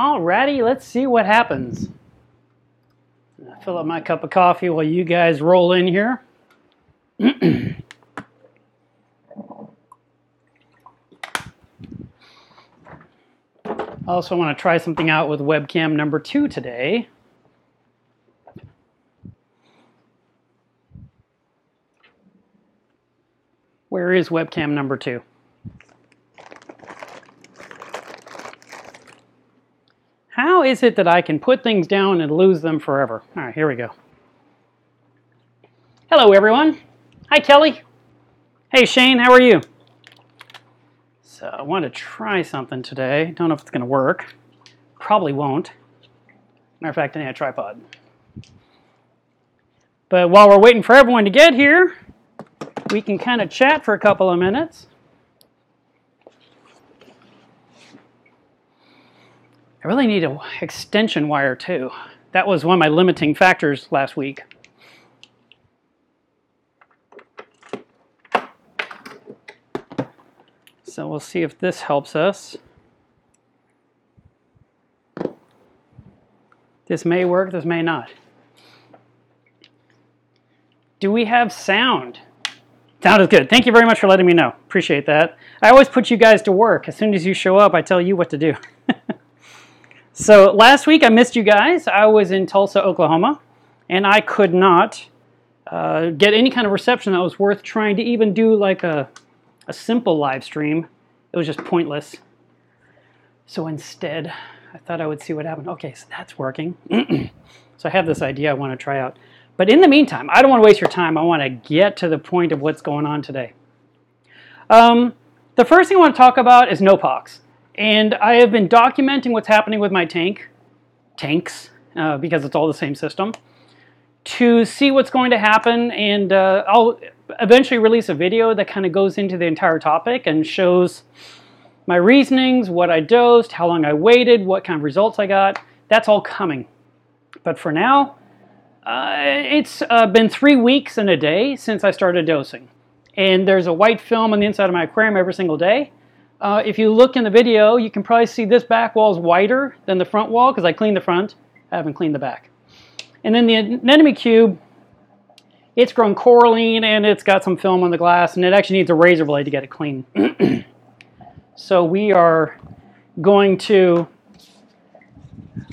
Alrighty, let's see what happens. I'll fill up my cup of coffee while you guys roll in here. I also want to try something out with webcam number two today. Where is webcam number two? How is it that I can put things down and lose them forever? All right, here we go. Hello, everyone. Hi, Kelly. Hey, Shane, how are you? So I want to try something today. Don't know if it's going to work. Probably won't. Matter of fact, I need a tripod. But while we're waiting for everyone to get here, we can kind of chat for a couple of minutes. I really need an extension wire too. That was one of my limiting factors last week. So we'll see if this helps us. This may work, this may not. Do we have sound? Sound is good. Thank you very much for letting me know. Appreciate that. I always put you guys to work. As soon as you show up, I tell you what to do. So last week I missed you guys. I was in Tulsa, Oklahoma, and I could not uh, get any kind of reception that was worth trying to even do like a, a simple live stream. It was just pointless. So instead, I thought I would see what happened. Okay, so that's working. so I have this idea I want to try out. But in the meantime, I don't want to waste your time. I want to get to the point of what's going on today. Um, the first thing I want to talk about is NOPOX. And I have been documenting what's happening with my tank, tanks, uh, because it's all the same system, to see what's going to happen. And uh, I'll eventually release a video that kind of goes into the entire topic and shows my reasonings, what I dosed, how long I waited, what kind of results I got. That's all coming. But for now, uh, it's uh, been three weeks and a day since I started dosing. And there's a white film on the inside of my aquarium every single day. Uh, if you look in the video, you can probably see this back wall is wider than the front wall because I cleaned the front. I haven't cleaned the back. And then the anemone cube, it's grown coralline and it's got some film on the glass and it actually needs a razor blade to get it clean. so we are going to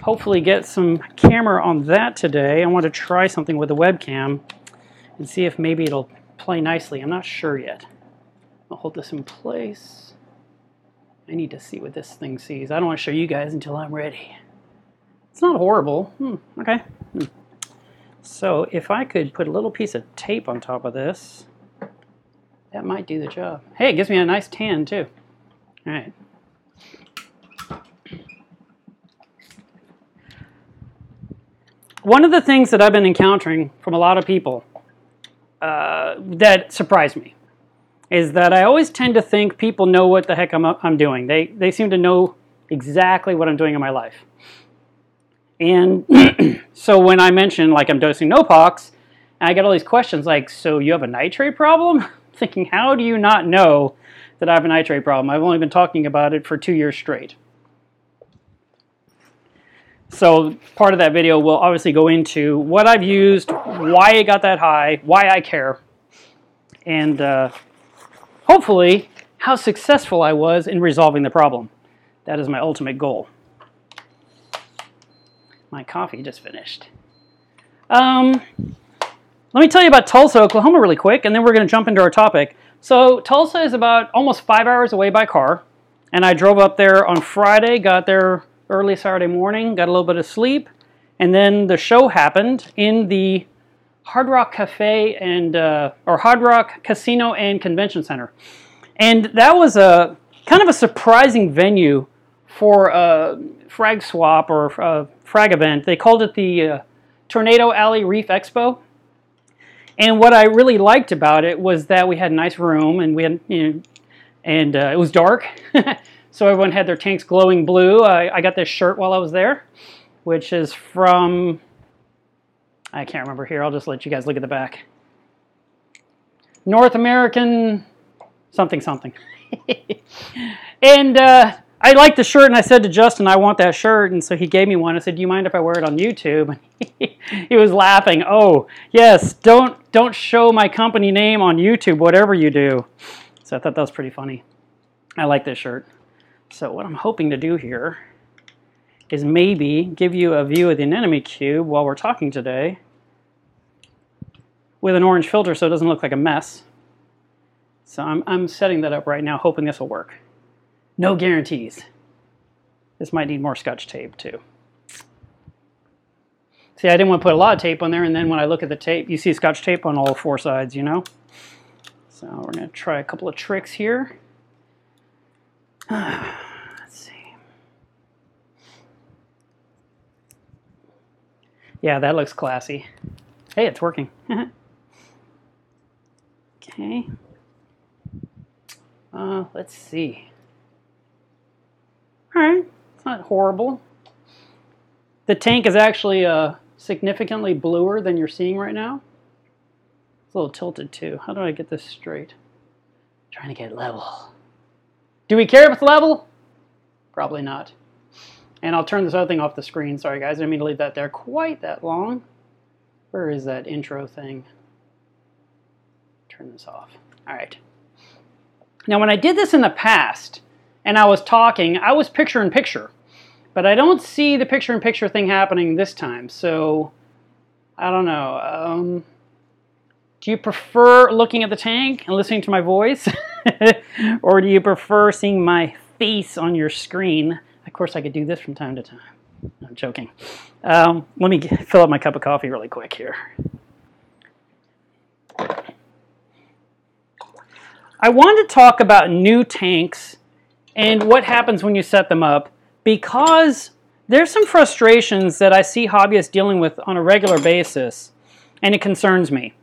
hopefully get some camera on that today. I want to try something with the webcam and see if maybe it'll play nicely. I'm not sure yet. I'll hold this in place. I need to see what this thing sees. I don't want to show you guys until I'm ready. It's not horrible. Hmm, okay. Hmm. So if I could put a little piece of tape on top of this, that might do the job. Hey, it gives me a nice tan too. All right. One of the things that I've been encountering from a lot of people uh, that surprised me is that I always tend to think people know what the heck I'm, I'm doing. They, they seem to know exactly what I'm doing in my life. And so when I mention like I'm dosing NOPOX, I get all these questions like, so you have a nitrate problem? Thinking, how do you not know that I have a nitrate problem? I've only been talking about it for two years straight. So part of that video will obviously go into what I've used, why it got that high, why I care, and uh, hopefully how successful I was in resolving the problem. That is my ultimate goal. My coffee just finished. Um, let me tell you about Tulsa, Oklahoma really quick, and then we're going to jump into our topic. So Tulsa is about almost five hours away by car, and I drove up there on Friday, got there early Saturday morning, got a little bit of sleep, and then the show happened in the Hard Rock Cafe and uh, or Hard Rock Casino and Convention Center, and that was a kind of a surprising venue for a frag swap or a frag event. They called it the uh, Tornado Alley Reef Expo. And what I really liked about it was that we had a nice room and we had, you know, and uh, it was dark. So everyone had their tanks glowing blue. I, I got this shirt while I was there, which is from, I can't remember here. I'll just let you guys look at the back. North American something something. and uh, I like the shirt, and I said to Justin, I want that shirt. And so he gave me one. I said, Do you mind if I wear it on YouTube? He was laughing. Oh, yes, don't, don't show my company name on YouTube, whatever you do. So I thought that was pretty funny. I like this shirt. So what I'm hoping to do here is maybe give you a view of the anemone cube while we're talking today with an orange filter so it doesn't look like a mess. So I'm, I'm setting that up right now, hoping this will work. No guarantees. This might need more scotch tape too. See, I didn't want to put a lot of tape on there, and then when I look at the tape, you see scotch tape on all four sides, you know? So we're going to try a couple of tricks here. Let's see. Yeah, that looks classy. Hey, it's working. okay. Uh, let's see. All right, it's not horrible. The tank is actually uh, significantly bluer than you're seeing right now. It's a little tilted too. How do I get this straight? I'm trying to get level. Do we care if it's level? Probably not. And I'll turn this other thing off the screen. Sorry guys, I didn't mean to leave that there quite that long. Where is that intro thing? Turn this off. All right. Now when I did this in the past, and I was talking, I was picture in picture. But I don't see the picture in picture thing happening this time. So I don't know. Um, do you prefer looking at the tank and listening to my voice? or do you prefer seeing my face on your screen? Of course, I could do this from time to time. I'm joking. Um, let me fill up my cup of coffee really quick here. I want to talk about new tanks and what happens when you set them up because there's some frustrations that I see hobbyists dealing with on a regular basis and it concerns me.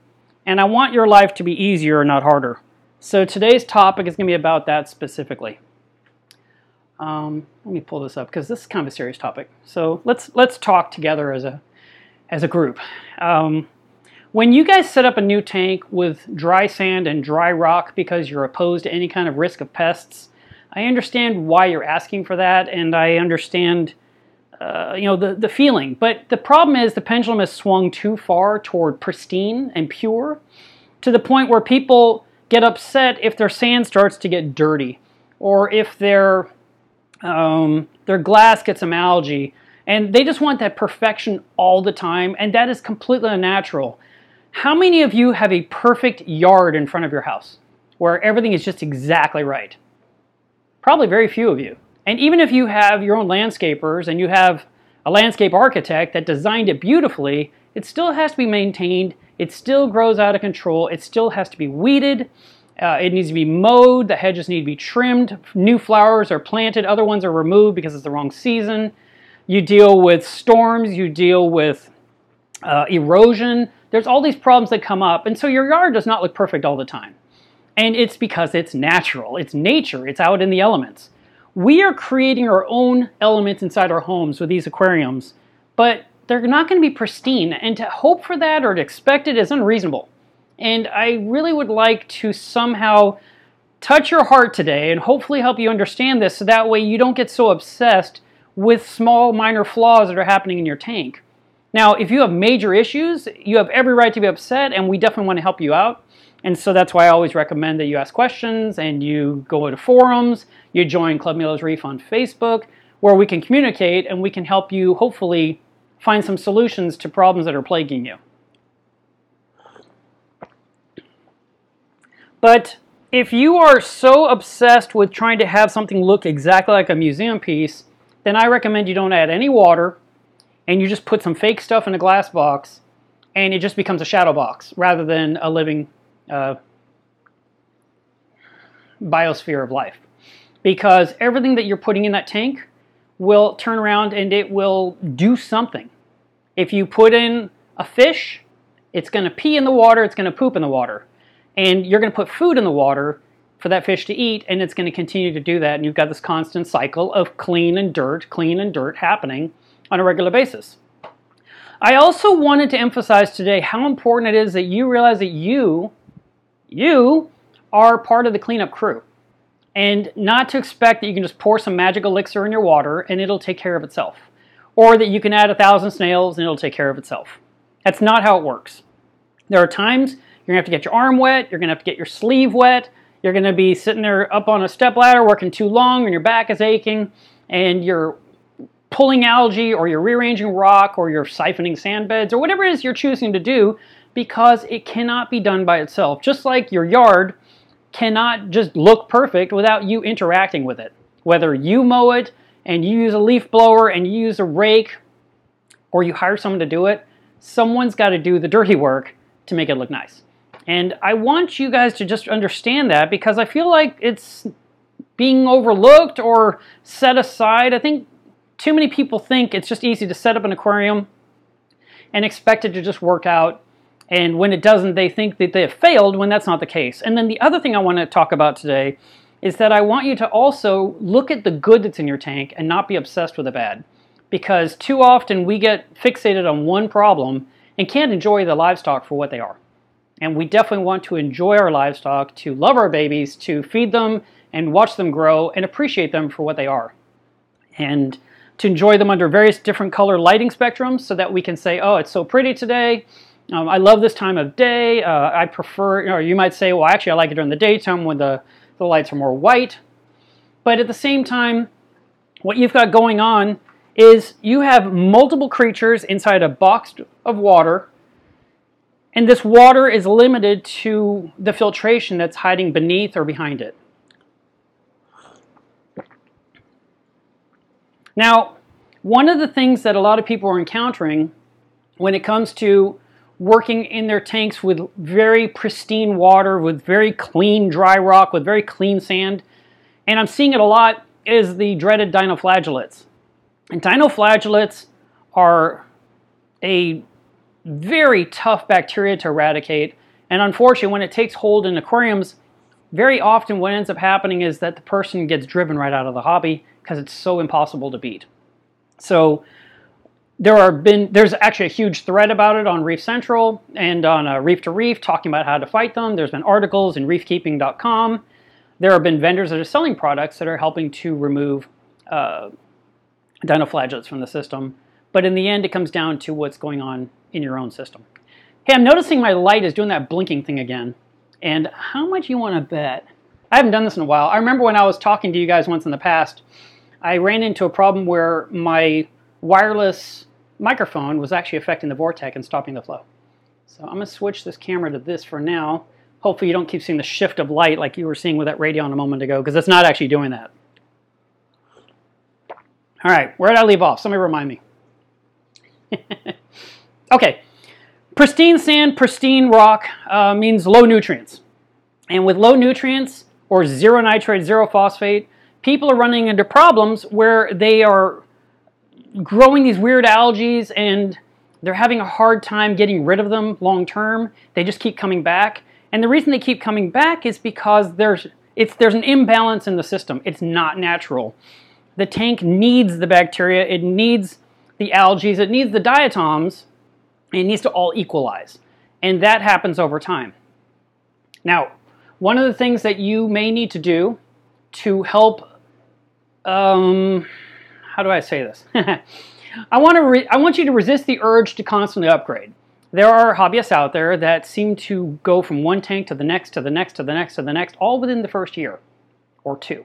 And I want your life to be easier, not harder. So today's topic is going to be about that specifically. Um, let me pull this up because this is kind of a serious topic. So let's let's talk together as a as a group. Um, when you guys set up a new tank with dry sand and dry rock because you're opposed to any kind of risk of pests, I understand why you're asking for that, and I understand, uh, you know, the, the feeling. But the problem is the pendulum has swung too far toward pristine and pure to the point where people get upset if their sand starts to get dirty or if their, um, their glass gets some algae. And they just want that perfection all the time, and that is completely unnatural. How many of you have a perfect yard in front of your house where everything is just exactly right? Probably very few of you. And even if you have your own landscapers and you have a landscape architect that designed it beautifully, it still has to be maintained. It still grows out of control. It still has to be weeded. Uh, it needs to be mowed. The hedges need to be trimmed. New flowers are planted. Other ones are removed because it's the wrong season. You deal with storms. You deal with uh, erosion. There's all these problems that come up. And so your yard does not look perfect all the time. And it's because it's natural, it's nature, it's out in the elements. We are creating our own elements inside our homes with these aquariums, but they're not going to be pristine. And to hope for that or to expect it is unreasonable. And I really would like to somehow touch your heart today and hopefully help you understand this so that way you don't get so obsessed with small minor flaws that are happening in your tank. Now, if you have major issues, you have every right to be upset and we definitely want to help you out. And so that's why I always recommend that you ask questions and you go to forums, you join Club Melev's Reef on Facebook, where we can communicate and we can help you hopefully find some solutions to problems that are plaguing you. But if you are so obsessed with trying to have something look exactly like a museum piece, then I recommend you don't add any water and you just put some fake stuff in a glass box and it just becomes a shadow box rather than a living uh, biosphere of life because everything that you're putting in that tank will turn around and it will do something. If you put in a fish, it's going to pee in the water, it's going to poop in the water. And you're going to put food in the water for that fish to eat, and it's going to continue to do that. And you've got this constant cycle of clean and dirt, clean and dirt happening on a regular basis. I also wanted to emphasize today how important it is that you realize that you you are part of the cleanup crew. and not to expect that you can just pour some magic elixir in your water and it'll take care of itself, or that you can add a thousand snails and it'll take care of itself. That's not how it works. There are times you're gonna have to get your arm wet, you're gonna have to get your sleeve wet, you're gonna be sitting there up on a step ladder working too long and your back is aching, and you're pulling algae or you're rearranging rock or you're siphoning sand beds or whatever it is you're choosing to do because it cannot be done by itself. Just like your yard cannot just look perfect without you interacting with it. Whether you mow it and you use a leaf blower and you use a rake or you hire someone to do it, someone's got to do the dirty work to make it look nice. And I want you guys to just understand that because I feel like it's being overlooked or set aside. I think too many people think it's just easy to set up an aquarium and expect it to just work out and when it doesn't, they think that they have failed when that's not the case. And then the other thing I want to talk about today is that I want you to also look at the good that's in your tank and not be obsessed with the bad. Because too often we get fixated on one problem and can't enjoy the livestock for what they are. And we definitely want to enjoy our livestock, to love our babies, to feed them and watch them grow and appreciate them for what they are. And to enjoy them under various different color lighting spectrums so that we can say, oh, it's so pretty today um, I love this time of day. Uh, I prefer, or you might say, well, actually, I like it during the daytime when the, the lights are more white. But at the same time, what you've got going on is you have multiple creatures inside a box of water, and this water is limited to the filtration that's hiding beneath or behind it. Now, one of the things that a lot of people are encountering when it comes to working in their tanks with very pristine water, with very clean dry rock, with very clean sand. And I'm seeing it a lot is the dreaded dinoflagellates. And dinoflagellates are a very tough bacteria to eradicate. And unfortunately, when it takes hold in aquariums, very often what ends up happening is that the person gets driven right out of the hobby because it's so impossible to beat. So there are been there's actually a huge thread about it on Reef Central and on uh, Reef to Reef talking about how to fight them. There's been articles in reefkeeping.com. There have been vendors that are selling products that are helping to remove uh, dinoflagellates from the system. But in the end, it comes down to what's going on in your own system. Hey, I'm noticing my light is doing that blinking thing again. And how much you want to bet? I haven't done this in a while. I remember when I was talking to you guys once in the past, I ran into a problem where my wireless microphone was actually affecting the Vortech and stopping the flow. So I'm going to switch this camera to this for now. Hopefully you don't keep seeing the shift of light like you were seeing with that Radion a moment ago, because it's not actually doing that. All right, where did I leave off? Somebody remind me. okay, pristine sand, pristine rock uh, means low nutrients. And with low nutrients, or zero nitrate, zero phosphate, people are running into problems where they are growing these weird algae and they're having a hard time getting rid of them long term. They just keep coming back. And the reason they keep coming back is because there's it's there's an imbalance in the system. It's not natural. The tank needs the bacteria, it needs the algae, it needs the diatoms, it needs to all equalize. And that happens over time. Now, one of the things that you may need to do to help um, how do I say this? I want to re- I want you to resist the urge to constantly upgrade. There are hobbyists out there that seem to go from one tank to the next to the next to the next to the next all within the first year or two.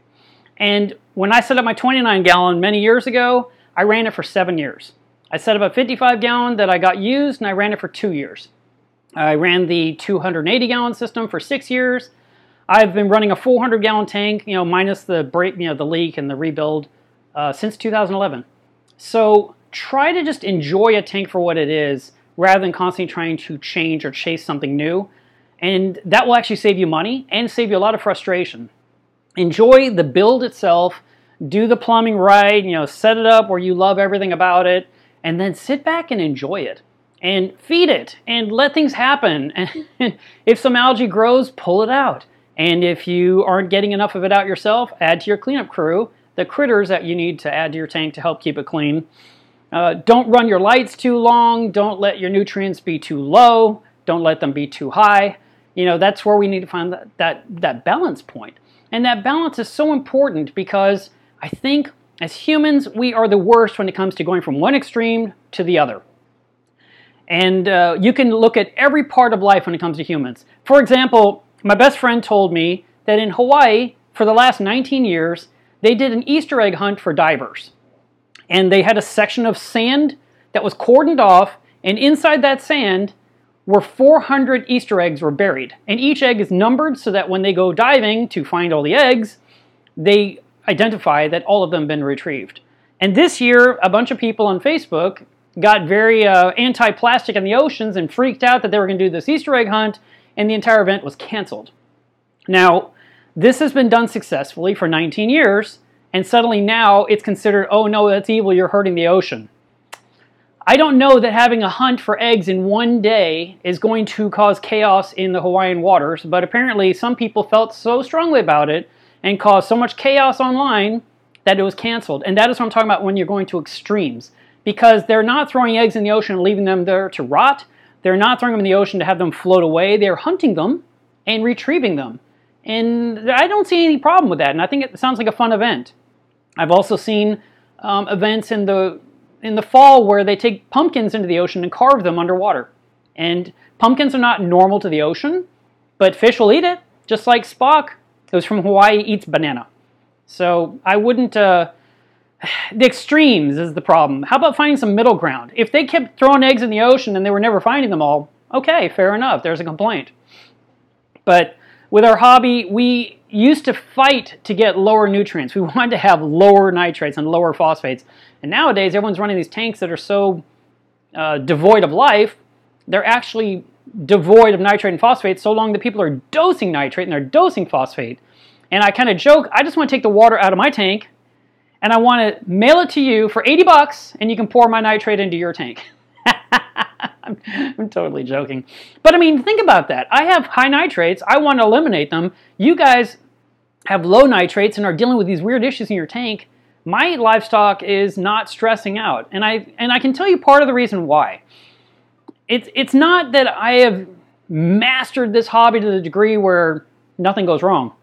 And when I set up my 29 gallon many years ago, I ran it for 7 years. I set up a 55 gallon that I got used and I ran it for 2 years. I ran the 280 gallon system for 6 years. I've been running a 400 gallon tank, you know, minus the break, you know, the leak and the rebuild uh, since 2011. So try to just enjoy a tank for what it is rather than constantly trying to change or chase something new. And that will actually save you money and save you a lot of frustration. Enjoy the build itself, do the plumbing right, you know, set it up where you love everything about it, and then sit back and enjoy it. And feed it and let things happen. And if some algae grows, pull it out. And if you aren't getting enough of it out yourself, add to your cleanup crew the critters that you need to add to your tank to help keep it clean. Uh, don't run your lights too long. Don't let your nutrients be too low. Don't let them be too high. You know, that's where we need to find that, that, that balance point. And that balance is so important because I think as humans, we are the worst when it comes to going from one extreme to the other. And uh, you can look at every part of life when it comes to humans. For example, my best friend told me that in Hawaii, for the last 19 years, they did an Easter egg hunt for divers. And they had a section of sand that was cordoned off, and inside that sand were 400 Easter eggs were buried. And each egg is numbered so that when they go diving to find all the eggs, they identify that all of them have been retrieved. And this year, a bunch of people on Facebook got very uh, anti-plastic in the oceans and freaked out that they were going to do this Easter egg hunt, and the entire event was canceled. Now, this has been done successfully for 19 years, and suddenly now it's considered, oh no, that's evil, you're hurting the ocean. I don't know that having a hunt for eggs in one day is going to cause chaos in the Hawaiian waters, but apparently some people felt so strongly about it and caused so much chaos online that it was canceled. And that is what I'm talking about when you're going to extremes. Because they're not throwing eggs in the ocean and leaving them there to rot. They're not throwing them in the ocean to have them float away. They're hunting them and retrieving them. And I don't see any problem with that. And I think it sounds like a fun event. I've also seen um, events in the in the fall where they take pumpkins into the ocean and carve them underwater. And pumpkins are not normal to the ocean, but fish will eat it, just like Spock, who's from Hawaii, eats banana. So I wouldn't. Uh, the extremes is the problem. How about finding some middle ground? If they kept throwing eggs in the ocean and they were never finding them all, okay, fair enough. There's a complaint. But with our hobby, we used to fight to get lower nutrients. We wanted to have lower nitrates and lower phosphates. And nowadays, everyone's running these tanks that are so uh, devoid of life, they're actually devoid of nitrate and phosphate so long that people are dosing nitrate and they're dosing phosphate. And I kind of joke, I just want to take the water out of my tank and I want to mail it to you for 80 bucks and you can pour my nitrate into your tank. I'm, I'm, totally joking. But I mean, think about that. I have high nitrates. I want to eliminate them. You guys have low nitrates and are dealing with these weird issues in your tank. My livestock is not stressing out. And I, and I can tell you part of the reason why. It's, it's not that I have mastered this hobby to the degree where nothing goes wrong.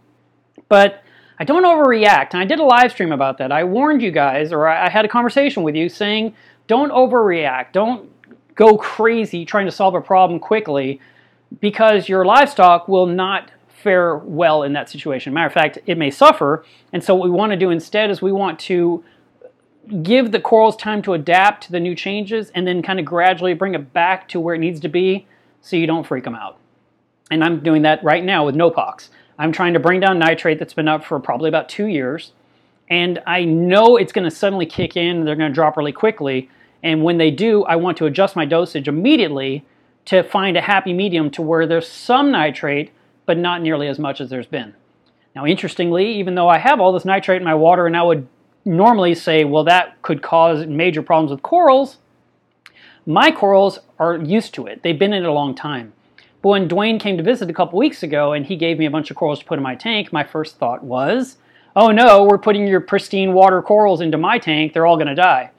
But I don't overreact. And I did a live stream about that. I warned you guys, or I had a conversation with you saying, don't overreact. Don't go crazy trying to solve a problem quickly because your livestock will not fare well in that situation. Matter of fact, it may suffer. And so, what we want to do instead is we want to give the corals time to adapt to the new changes and then kind of gradually bring it back to where it needs to be so you don't freak them out. And I'm doing that right now with Nopox. I'm trying to bring down nitrate that's been up for probably about two years. And I know it's going to suddenly kick in, they're going to drop really quickly. And when they do, I want to adjust my dosage immediately to find a happy medium to where there's some nitrate, but not nearly as much as there's been. Now, interestingly, even though I have all this nitrate in my water, and I would normally say, well, that could cause major problems with corals, my corals are used to it. They've been in it a long time. But when Dwayne came to visit a couple weeks ago and he gave me a bunch of corals to put in my tank, my first thought was, oh no, we're putting your pristine water corals into my tank, they're all going to die.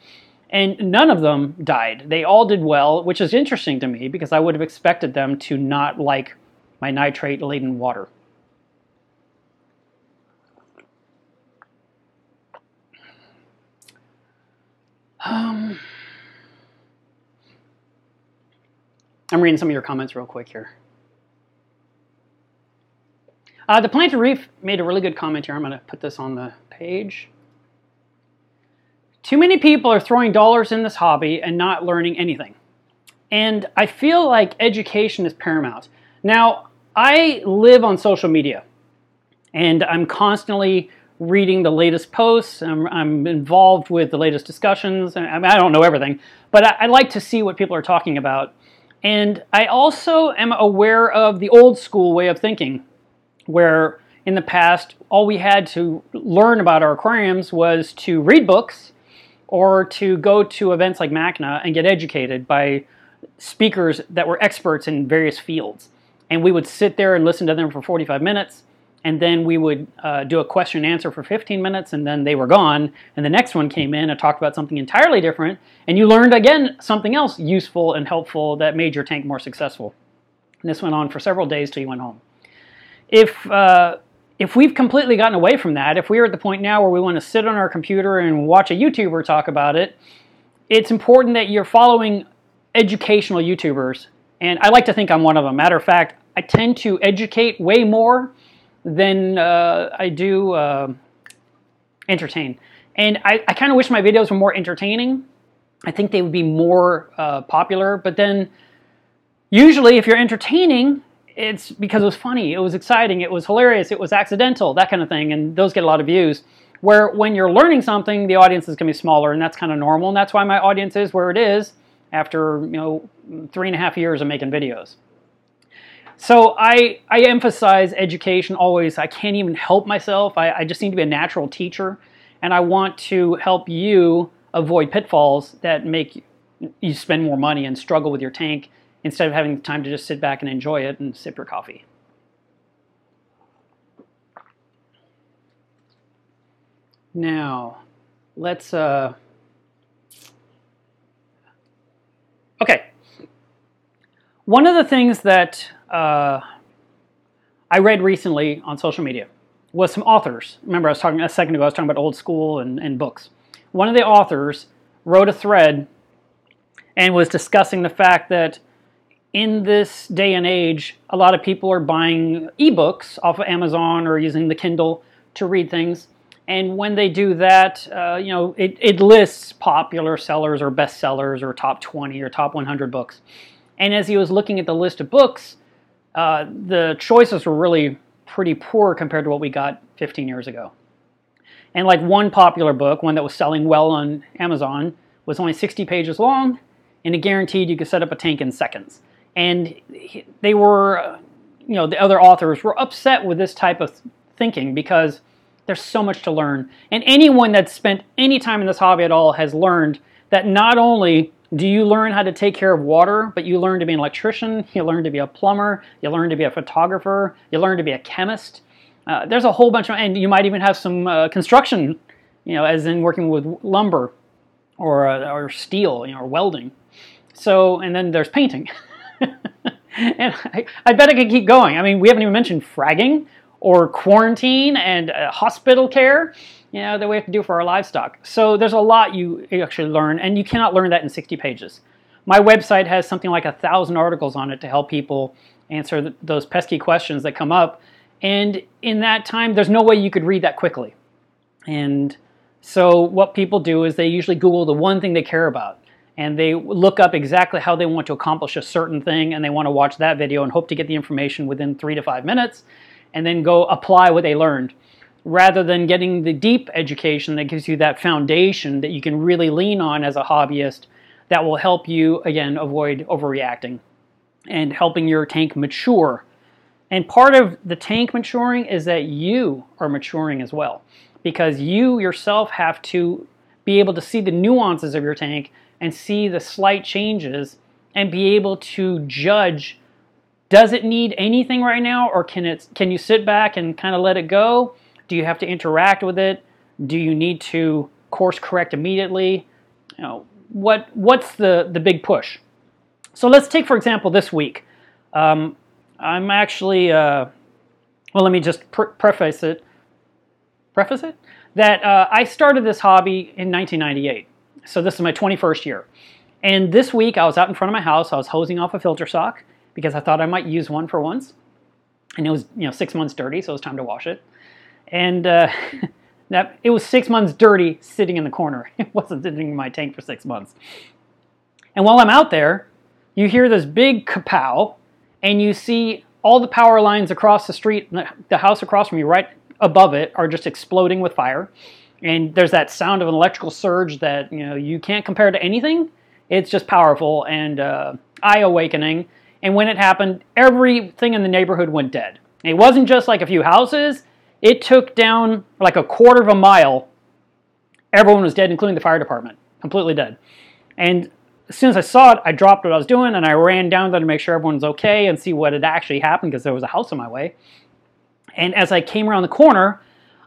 And none of them died. They all did well, which is interesting to me because I would have expected them to not like my nitrate laden water. Um, I'm reading some of your comments real quick here. Uh, the Planted Reef made a really good comment here. I'm going to put this on the page. Too many people are throwing dollars in this hobby and not learning anything. And I feel like education is paramount. Now, I live on social media and I'm constantly reading the latest posts. I'm, I'm involved with the latest discussions. I, mean, I don't know everything, but I, I like to see what people are talking about. And I also am aware of the old school way of thinking, where in the past, all we had to learn about our aquariums was to read books or to go to events like MACNA and get educated by speakers that were experts in various fields. And we would sit there and listen to them for 45 minutes and then we would uh, do a question and answer for 15 minutes and then they were gone and the next one came in and talked about something entirely different and you learned again something else useful and helpful that made your tank more successful and this went on for several days till you went home if uh, if we've completely gotten away from that, if we're at the point now where we want to sit on our computer and watch a YouTuber talk about it, it's important that you're following educational YouTubers. And I like to think I'm one of them. Matter of fact, I tend to educate way more than uh, I do uh, entertain. And I, I kind of wish my videos were more entertaining. I think they would be more uh, popular. But then, usually, if you're entertaining, it's because it was funny, it was exciting, it was hilarious, it was accidental, that kind of thing, and those get a lot of views. Where when you're learning something, the audience is going to be smaller, and that's kind of normal, and that's why my audience is where it is after you know three and a half years of making videos. So I, I emphasize education always. I can't even help myself. I, I just need to be a natural teacher, and I want to help you avoid pitfalls that make you spend more money and struggle with your tank instead of having time to just sit back and enjoy it and sip your coffee. Now, let's, uh, okay. One of the things that uh, I read recently on social media was some authors. Remember, I was talking a second ago, I was talking about old school and, and books. One of the authors wrote a thread and was discussing the fact that in this day and age, a lot of people are buying ebooks off of Amazon or using the Kindle to read things. And when they do that, uh, you know, it, it lists popular sellers or bestsellers or top 20 or top 100 books. And as he was looking at the list of books, uh, the choices were really pretty poor compared to what we got 15 years ago. And like one popular book, one that was selling well on Amazon, was only 60 pages long, and it guaranteed you could set up a tank in seconds and they were, you know, the other authors were upset with this type of thinking because there's so much to learn. And anyone that's spent any time in this hobby at all has learned that not only do you learn how to take care of water, but you learn to be an electrician, you learn to be a plumber, you learn to be a photographer, you learn to be a chemist. Uh, there's a whole bunch of, and you might even have some uh, construction, you know, as in working with lumber or, uh, or steel, you know, or welding. So, and then there's painting. and I, I, bet I could keep going. I mean, we haven't even mentioned fragging or quarantine and uh, hospital care, you know, that we have to do for our livestock. So there's a lot you actually learn, and you cannot learn that in 60 pages. My website has something like a thousand articles on it to help people answer th- those pesky questions that come up. And in that time, there's no way you could read that quickly. And so what people do is they usually Google the one thing they care about and they look up exactly how they want to accomplish a certain thing and they want to watch that video and hope to get the information within three to five minutes and then go apply what they learned. Rather than getting the deep education that gives you that foundation that you can really lean on as a hobbyist that will help you again avoid overreacting and helping your tank mature. And part of the tank maturing is that you are maturing as well because you yourself have to be able to see the nuances of your tank and see the slight changes and be able to judge does it need anything right now or can it can you sit back and kind of let it go? Do you have to interact with it? Do you need to course correct immediately? You know what what's the the big push? So let's take for example this week. Um, i'm actually uh, well let me just pre- preface it preface it? That uh, i started this hobby in 1998 so this is my 21st year. And this week I was out in front of my house. I was hosing off a filter sock because I thought I might use one for once. And it was, you know, six months dirty, so it was time to wash it. And uh, that it was six months dirty sitting in the corner. It wasn't sitting in my tank for six months. And while I'm out there, you hear this big kapow, and you see all the power lines across the street, the house across from you, right above it, are just exploding with fire and there's that sound of an electrical surge that you know you can't compare to anything. It's just powerful and uh, eye awakening. And when it happened, everything in the neighborhood went dead. It wasn't just like a few houses; it took down like a quarter of a mile. Everyone was dead, including the fire department, completely dead. And as soon as I saw it, I dropped what I was doing and I ran down there to make sure everyone's okay and see what had actually happened because there was a house in my way. And as I came around the corner,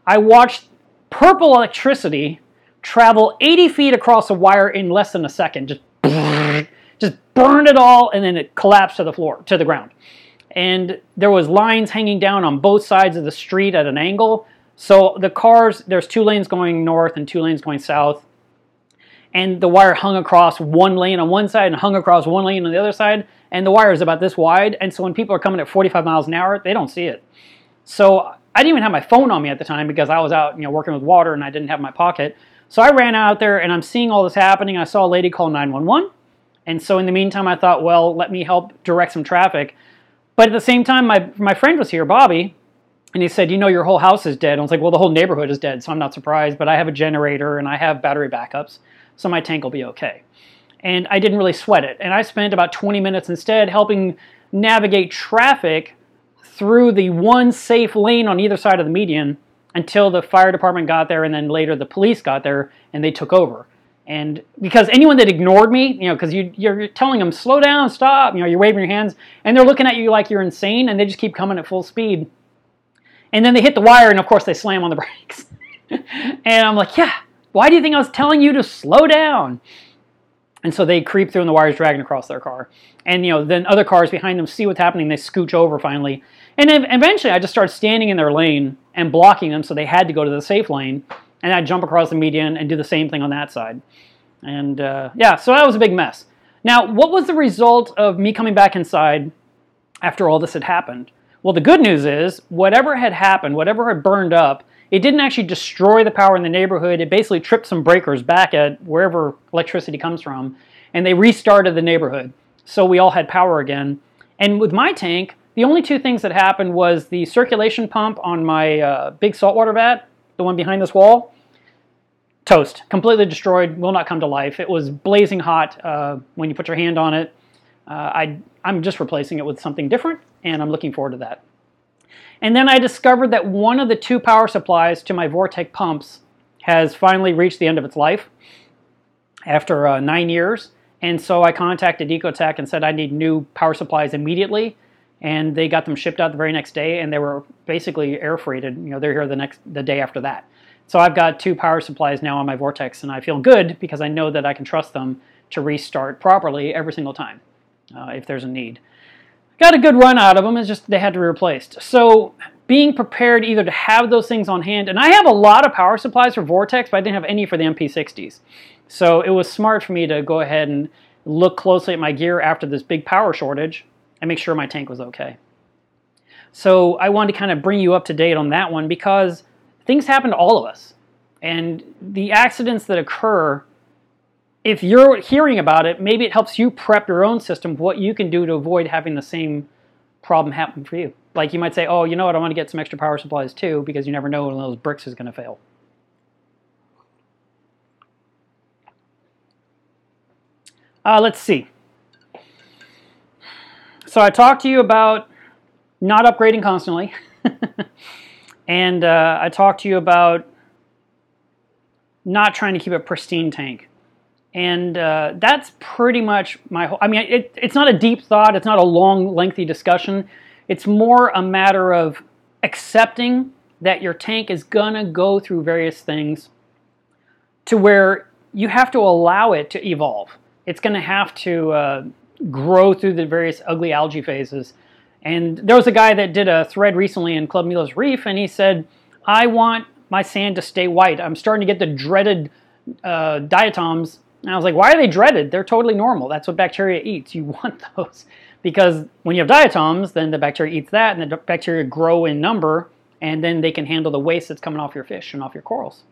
I watched purple electricity travel 80 feet across a wire in less than a second. Just, just burned it all, and then it collapsed to the floor, to the ground. and there was lines hanging down on both sides of the street at an angle. So the cars, there's two lanes going north and two lanes going south, and the wire hung across one lane on one side and hung across one lane on the other side, and the wire is about this wide, and so when people are coming at 45 miles an hour, they don't see it. So I didn't even have my phone on me at the time because I was out, you know, working with water and I didn't have my pocket. So I ran out there and I'm seeing all this happening. I saw a lady call 911. And so in the meantime, I thought, well, let me help direct some traffic. But at the same time, my, my friend was here, Bobby, and he said, you know, your whole house is dead. I was like, well, the whole neighborhood is dead, so I'm not surprised. But I have a generator and I have battery backups, so my tank will be okay. And I didn't really sweat it. And I spent about 20 minutes instead helping navigate traffic through the one safe lane on either side of the median until the fire department got there and then later the police got there and they took over. And because anyone that ignored me, you know, because you, you're telling them, slow down, stop, you know, you're waving your hands, and they're looking at you like you're insane, and they just keep coming at full speed. And then they hit the wire, and of course they slam on the brakes. and I'm like, yeah, why do you think I was telling you to slow down? And so they creep through, and the wire's dragging across their car. And you know, then other cars behind them see what's happening. They scooch over finally, and then eventually I just started standing in their lane and blocking them, so they had to go to the safe lane and I'd jump across the median and do the same thing on that side. And uh, yeah, so that was a big mess. Now, what was the result of me coming back inside after all this had happened? Well, the good news is, whatever had happened, whatever had burned up, it didn't actually destroy the power in the neighborhood. It basically tripped some breakers back at wherever electricity comes from, and they restarted the neighborhood. So we all had power again. And with my tank, the only two things that happened was the circulation pump on my uh, big saltwater vat the one behind this wall, toast, completely destroyed, will not come to life. It was blazing hot uh, when you put your hand on it. Uh, I, I'm just replacing it with something different, and I'm looking forward to that. And then I discovered that one of the two power supplies to my Vortech pumps has finally reached the end of its life after uh, nine years. And so I contacted Ecotech and said I need new power supplies immediately and they got them shipped out the very next day, and they were basically air freighted. You know, they're here the next the day after that. So I've got two power supplies now on my Vortechs, and I feel good because I know that I can trust them to restart properly every single time uh, if there's a need. Got a good run out of them. It's just they had to be replaced. So being prepared either to have those things on hand, and I have a lot of power supplies for Vortechs, but I didn't have any for the MP60s. So it was smart for me to go ahead and look closely at my gear after this big power shortage and make sure my tank was okay. So I wanted to kind of bring you up to date on that one because things happen to all of us. And the accidents that occur, if you're hearing about it, maybe it helps you prep your own system what you can do to avoid having the same problem happen for you. Like you might say, oh, you know what, I want to get some extra power supplies too because you never know when those bricks is going to fail. Uh, let's see. So I talked to you about not upgrading constantly. and uh, I talked to you about not trying to keep a pristine tank. And uh, that's pretty much my whole. I mean, it, it's not a deep thought, it's not a long, lengthy discussion. It's more a matter of accepting that your tank is going to go through various things to where you have to allow it to evolve. It's going to have to uh, grow through the various ugly algae phases. And there was a guy that did a thread recently in Club Melev's Reef, and he said, I want my sand to stay white. I'm starting to get the dreaded uh, diatoms. And I was like, why are they dreaded? They're totally normal. That's what bacteria eats. You want those. Because when you have diatoms, then the bacteria eats that, and the bacteria grow in number, and then they can handle the waste that's coming off your fish and off your corals.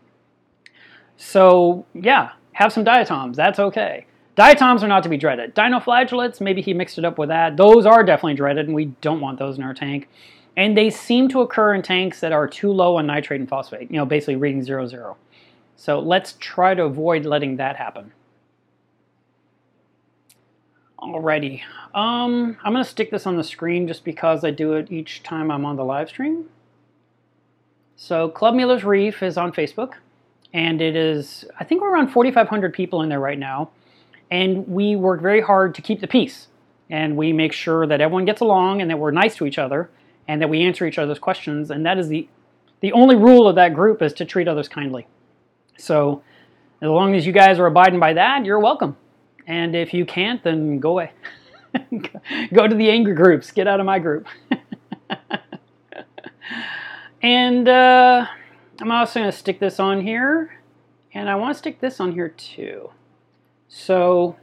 So, yeah, have some diatoms. That's okay. Diatoms are not to be dreaded. Dinoflagellates, maybe he mixed it up with that. Those are definitely dreaded, and we don't want those in our tank. And they seem to occur in tanks that are too low on nitrate and phosphate, you know, basically reading zero, zero. So let's try to avoid letting that happen. Alrighty, um, I'm going to stick this on the screen just because I do it each time I'm on the live stream. So Club Melev's Reef is on Facebook, and it is, I think we're around 4,500 people in there right now and we work very hard to keep the peace. And we make sure that everyone gets along and that we're nice to each other and that we answer each other's questions. And that is the, the only rule of that group is to treat others kindly. So as long as you guys are abiding by that, you're welcome. And if you can't, then go away. Go to the angry groups. Get out of my group. and uh, I'm also going to stick this on here. And I want to stick this on here too. So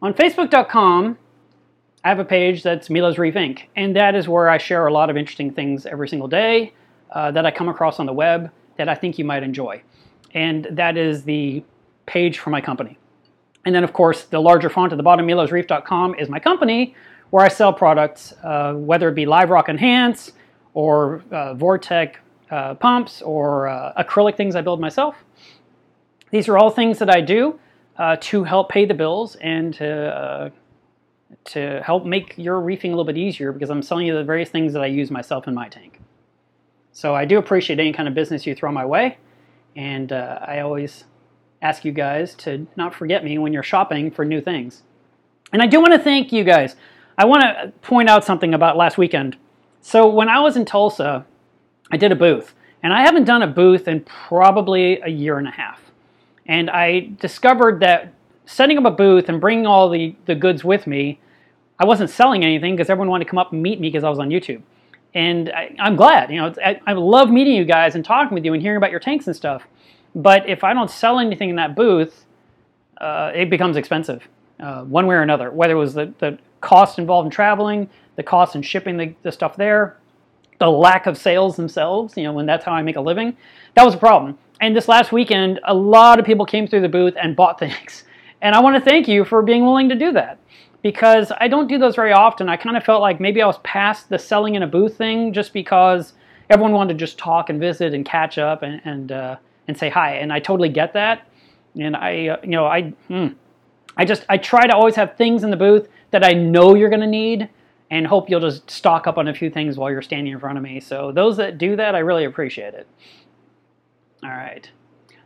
on Facebook.com, I have a page that's Melev's Reef Inc. And that is where I share a lot of interesting things every single day uh, that I come across on the web that I think you might enjoy. And that is the page for my company. And then, of course, the larger font at the bottom, melevsreef.com, is my company where I sell products, uh, whether it be Live Rock Enhance or uh, Vortech uh, pumps or uh, acrylic things I build myself. These are all things that I do uh, to help pay the bills and to uh, to help make your reefing a little bit easier because I'm selling you the various things that I use myself in my tank. So I do appreciate any kind of business you throw my way, and uh, I always ask you guys to not forget me when you're shopping for new things. And I do want to thank you guys. I want to point out something about last weekend. So when I was in Tulsa, I did a booth, and I haven't done a booth in probably a year and a half. And I discovered that setting up a booth and bringing all the, the goods with me I wasn't selling anything because everyone wanted to come up and meet me because I was on YouTube. And I, am glad, you know, I, I, love meeting you guys and talking with you and hearing about your tanks and stuff. But if I don't sell anything in that booth, uh, it becomes expensive, uh, one way or another. Whether it was the, the cost involved in traveling, the cost in shipping the, the stuff there, the lack of sales themselves, you know, when that's how I make a living, that was a problem. And this last weekend, a lot of people came through the booth and bought things. And I want to thank you for being willing to do that because I don't do those very often. I kind of felt like maybe I was past the selling in a booth thing just because everyone wanted to just talk and visit and catch up and and, uh, and say hi. And I totally get that. And I, uh, you know, I, hmm, I just I try to always have things in the booth that I know you're going to need and hope you'll just stock up on a few things while you're standing in front of me. So those that do that, I really appreciate it. All right.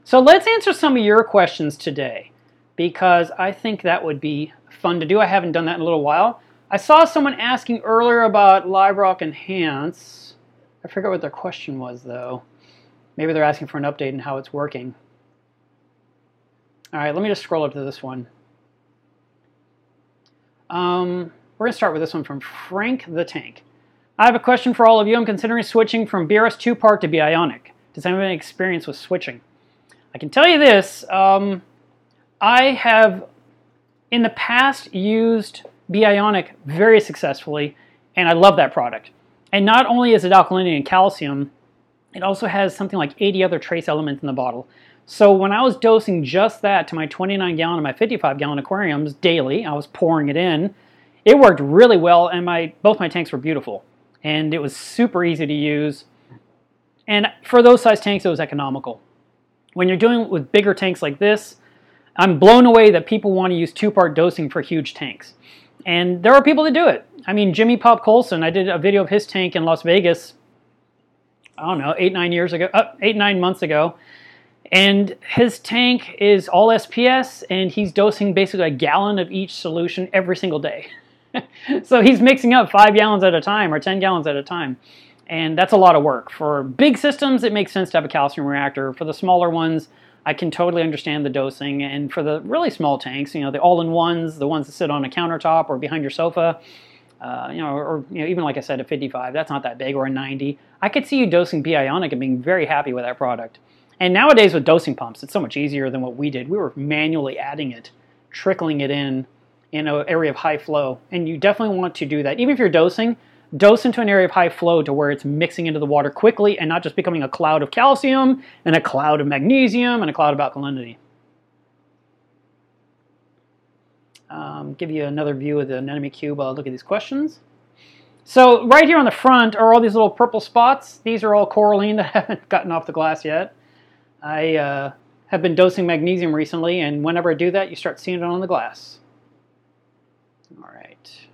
So let's answer some of your questions today because I think that would be fun to do. I haven't done that in a little while. I saw someone asking earlier about LiveRock Enhance. I forget what their question was, though. Maybe they're asking for an update on how it's working. All right, let me just scroll up to this one. Um, we're going to start with this one from Frank the Tank. I have a question for all of you. I'm considering switching from BRS 2 part to Bionic. Anyone have any experience with switching? I can tell you this. Um, I have in the past used Bionic very successfully, and I love that product. And not only is it alkalinity and calcium, it also has something like 80 other trace elements in the bottle. So when I was dosing just that to my 29 gallon and my 55 gallon aquariums daily, I was pouring it in. It worked really well, and my both my tanks were beautiful, and it was super easy to use. And for those size tanks, it was economical. When you're doing with bigger tanks like this, I'm blown away that people want to use two-part dosing for huge tanks. And there are people that do it. I mean, Jimmy Pop Colson, I did a video of his tank in Las Vegas, I don't know, eight, nine years ago, uh, eight, nine months ago. And his tank is all SPS, and he's dosing basically a gallon of each solution every single day. so he's mixing up five gallons at a time or 10 gallons at a time. And that's a lot of work. For big systems, it makes sense to have a calcium reactor. For the smaller ones, I can totally understand the dosing. And for the really small tanks, you know, the all-in-ones, the ones that sit on a countertop or behind your sofa, uh, you know, or you know, even like I said, a 55, that's not that big, or a 90. I could see you dosing Bionic and being very happy with that product. And nowadays with dosing pumps, it's so much easier than what we did. We were manually adding it, trickling it in in an area of high flow. And you definitely want to do that. Even if you're dosing, dose into an area of high flow to where it's mixing into the water quickly and not just becoming a cloud of calcium and a cloud of magnesium and a cloud of alkalinity. Um, give you another view of the anemone cube while I look at these questions. So right here on the front are all these little purple spots. These are all coralline that haven't gotten off the glass yet. I uh, have been dosing magnesium recently, and whenever I do that, you start seeing it on the glass. All right.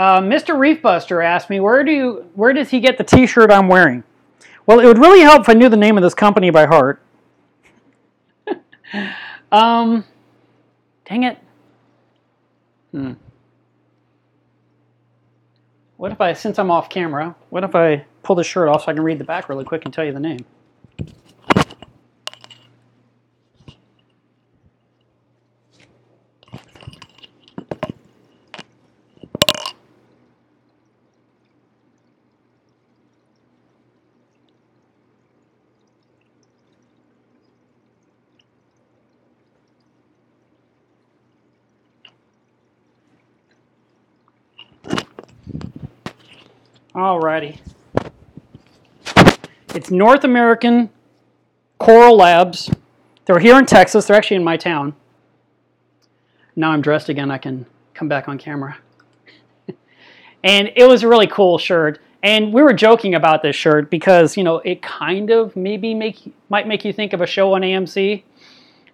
Uh, Mr. Reefbuster asked me, where do you, where does he get the T-shirt I'm wearing? Well, it would really help if I knew the name of this company by heart. um, dang it. Hmm. What if I, since I'm off camera, what if I pull this shirt off so I can read the back really quick and tell you the name? Alrighty. It's North American Coral Labs. They're here in Texas. They're actually in my town. Now I'm dressed again. I can come back on camera. and it was a really cool shirt. And we were joking about this shirt because you know it kind of maybe make might make you think of a show on AMC,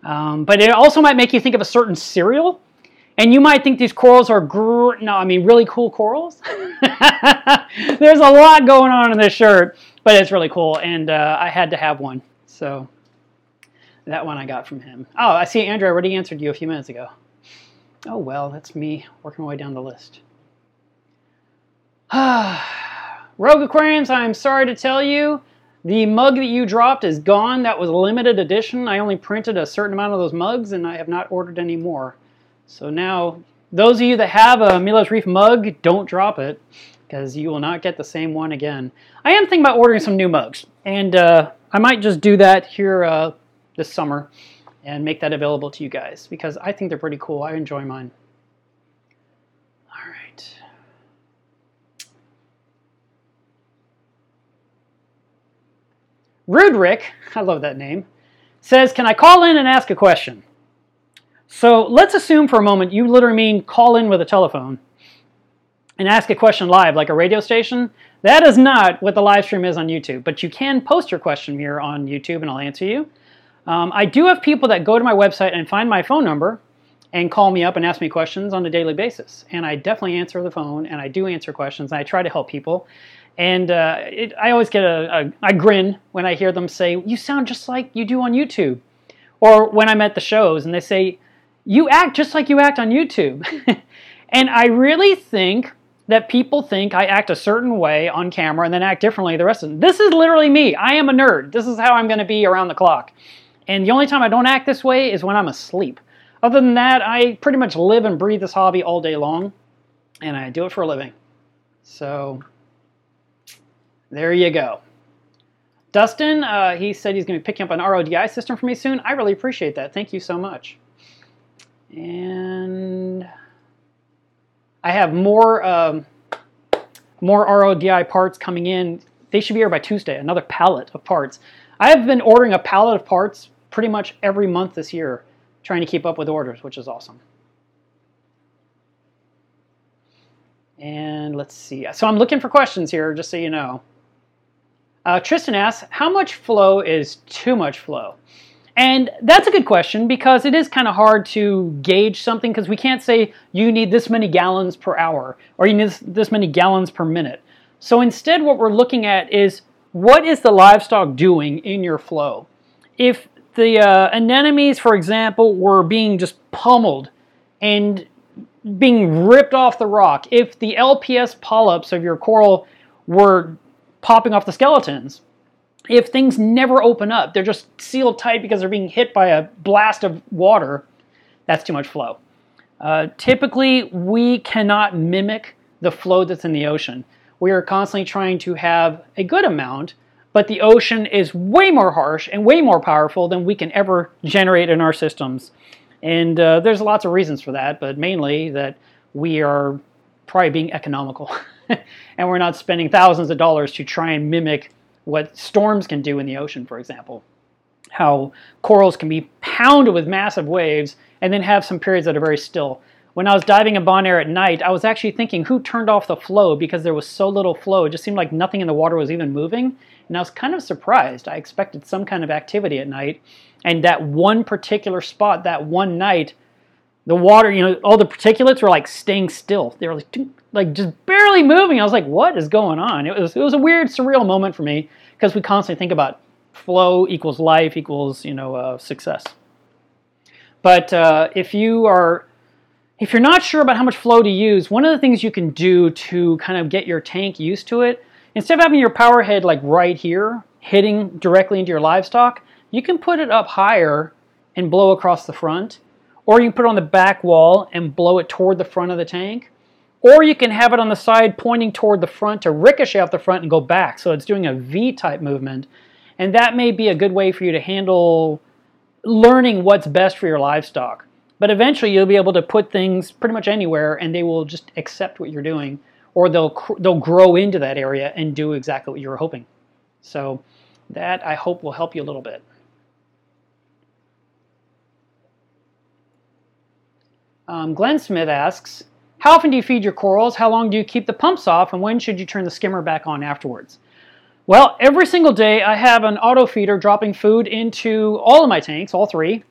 um, but it also might make you think of a certain cereal. And you might think these corals are gr- no, I mean really cool corals. There's a lot going on in this shirt, but it's really cool, and uh, I had to have one. So that one I got from him. Oh, I see Andrew I already answered you a few minutes ago. Oh well, that's me working my way down the list. Rogue Aquariums, I'm sorry to tell you, the mug that you dropped is gone. That was limited edition. I only printed a certain amount of those mugs, and I have not ordered any more. So now, those of you that have a Melev's Reef mug, don't drop it because you will not get the same one again. I am thinking about ordering some new mugs, and uh, I might just do that here uh, this summer and make that available to you guys because I think they're pretty cool. I enjoy mine. All right. Rude I love that name, says, Can I call in and ask a question? So let's assume for a moment you literally mean call in with a telephone and ask a question live like a radio station. That is not what the live stream is on YouTube, but you can post your question here on YouTube and I'll answer you. Um, I do have people that go to my website and find my phone number and call me up and ask me questions on a daily basis. And I definitely answer the phone and I do answer questions and I try to help people. And uh, it, I always get a, grin when I hear them say, You sound just like you do on YouTube. Or when I'm at the shows and they say, You act just like you act on YouTube. and I really think that people think I act a certain way on camera and then act differently the rest of them. This is literally me. I am a nerd. This is how I'm going to be around the clock. And the only time I don't act this way is when I'm asleep. Other than that, I pretty much live and breathe this hobby all day long, and I do it for a living. So, there you go. Dustin, uh, he said he's going to be picking up an RODI system for me soon. I really appreciate that. Thank you so much. And I have more um, more RODI parts coming in. They should be here by Tuesday. Another pallet of parts. I have been ordering a pallet of parts pretty much every month this year, trying to keep up with orders, which is awesome. And let's see. So I'm looking for questions here, just so you know. Uh, Tristan asks, how much flow is too much flow? And that's a good question because it is kind of hard to gauge something because we can't say you need this many gallons per hour or you need this, many gallons per minute. So instead, what we're looking at is what is the livestock doing in your flow? If the uh, anemones, for example, were being just pummeled and being ripped off the rock, if the LPS polyps of your coral were popping off the skeletons, if things never open up, they're just sealed tight because they're being hit by a blast of water, that's too much flow. Uh, typically, we cannot mimic the flow that's in the ocean. We are constantly trying to have a good amount, but the ocean is way more harsh and way more powerful than we can ever generate in our systems. And uh, there's lots of reasons for that, but mainly that we are probably being economical and we're not spending thousands of dollars to try and mimic what storms can do in the ocean, for example. How corals can be pounded with massive waves and then have some periods that are very still. When I was diving in Bonaire at night, I was actually thinking who turned off the flow because there was so little flow. It just seemed like nothing in the water was even moving. And I was kind of surprised. I expected some kind of activity at night. And that one particular spot, that one night, the water, you know, all the particulates were like staying still. They were like, like just barely moving. I was like, what is going on? It was, it was a weird, surreal moment for me because we constantly think about flow equals life equals, you know, uh, success. But uh, if you are, if you're not sure about how much flow to use, one of the things you can do to kind of get your tank used to it, instead of having your power head like right here, hitting directly into your livestock, you can put it up higher and blow across the front or you can put it on the back wall and blow it toward the front of the tank. Or you can have it on the side pointing toward the front to ricochet off the front and go back. So it's doing a V-type movement. And that may be a good way for you to handle learning what's best for your livestock. But eventually you'll be able to put things pretty much anywhere and they will just accept what you're doing. or they'll they'll grow into that area and do exactly what you were hoping. So that I hope will help you a little bit. Um, Glenn Smith asks, how often do you feed your corals? How long do you keep the pumps off? And when should you turn the skimmer back on afterwards? Well, every single day I have an auto feeder dropping food into all of my tanks, all three,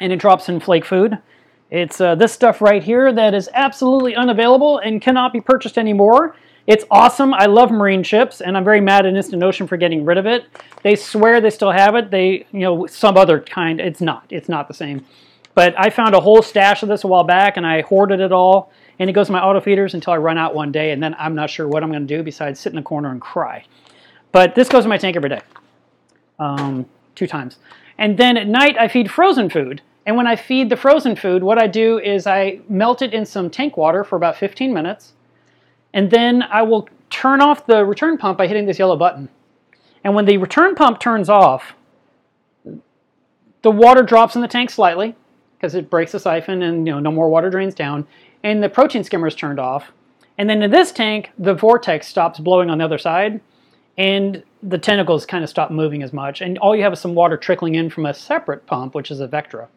and it drops in flake food. It's uh, this stuff right here that is absolutely unavailable and cannot be purchased anymore. It's awesome. I love marine chips, and I'm very mad at Instant Ocean for getting rid of it. They swear they still have it. They, you know, some other kind. It's not. It's not the same. But I found a whole stash of this a while back, and I hoarded it all. And it goes to my auto feeders until I run out one day, and then I'm not sure what I'm going to do besides sit in the corner and cry. But this goes in my tank every day, um, two times. And then at night, I feed frozen food. And when I feed the frozen food, what I do is I melt it in some tank water for about 15 minutes. And then I will turn off the return pump by hitting this yellow button. And when the return pump turns off, the water drops in the tank slightly because it breaks the siphon and you know no more water drains down. And the protein skimmer is turned off. And then in this tank, the Vortech stops blowing on the other side and the tentacles kind of stop moving as much. And all you have is some water trickling in from a separate pump, which is a Vectra.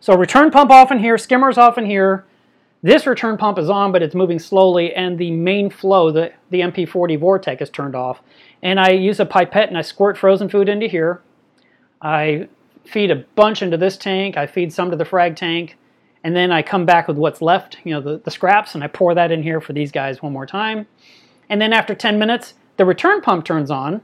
So return pump off in here, skimmer's off in here. This return pump is on, but it's moving slowly, and the main flow, the, the MP40 Vortech, is turned off. And I use a pipette and I squirt frozen food into here. I feed a bunch into this tank. I feed some to the frag tank. And then I come back with what's left, you know, the, the scraps, and I pour that in here for these guys one more time. And then after 10 minutes, the return pump turns on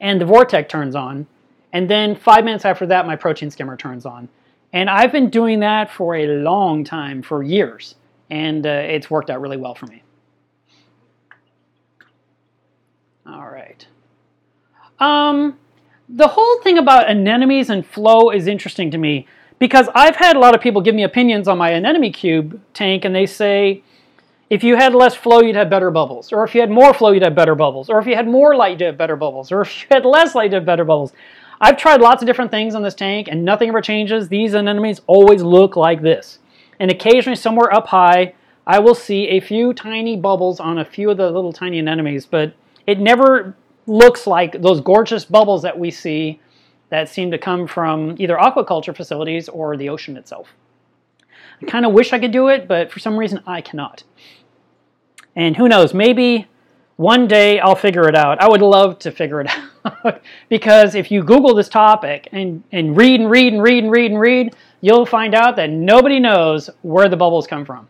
and the Vortech turns on. And then five minutes after that, my protein skimmer turns on. And I've been doing that for a long time, for years. And uh, it's worked out really well for me. All right. Um, the whole thing about anemones and flow is interesting to me because I've had a lot of people give me opinions on my anemone cube tank and they say, if you had less flow, you'd have better bubbles. Or if you had more flow, you'd have better bubbles. Or if you had more light, you'd have better bubbles. Or if you had less light, you'd have better bubbles. I've tried lots of different things on this tank and nothing ever changes. These anemones always look like this. And occasionally somewhere up high, I will see a few tiny bubbles on a few of the little tiny anemones, but it never looks like those gorgeous bubbles that we see that seem to come from either aquaculture facilities or the ocean itself. I kind of wish I could do it, but for some reason I cannot. And who knows, maybe one day I'll figure it out. I would love to figure it out because if you Google this topic and, and read and read and read and read and read, you'll find out that nobody knows where the bubbles come from.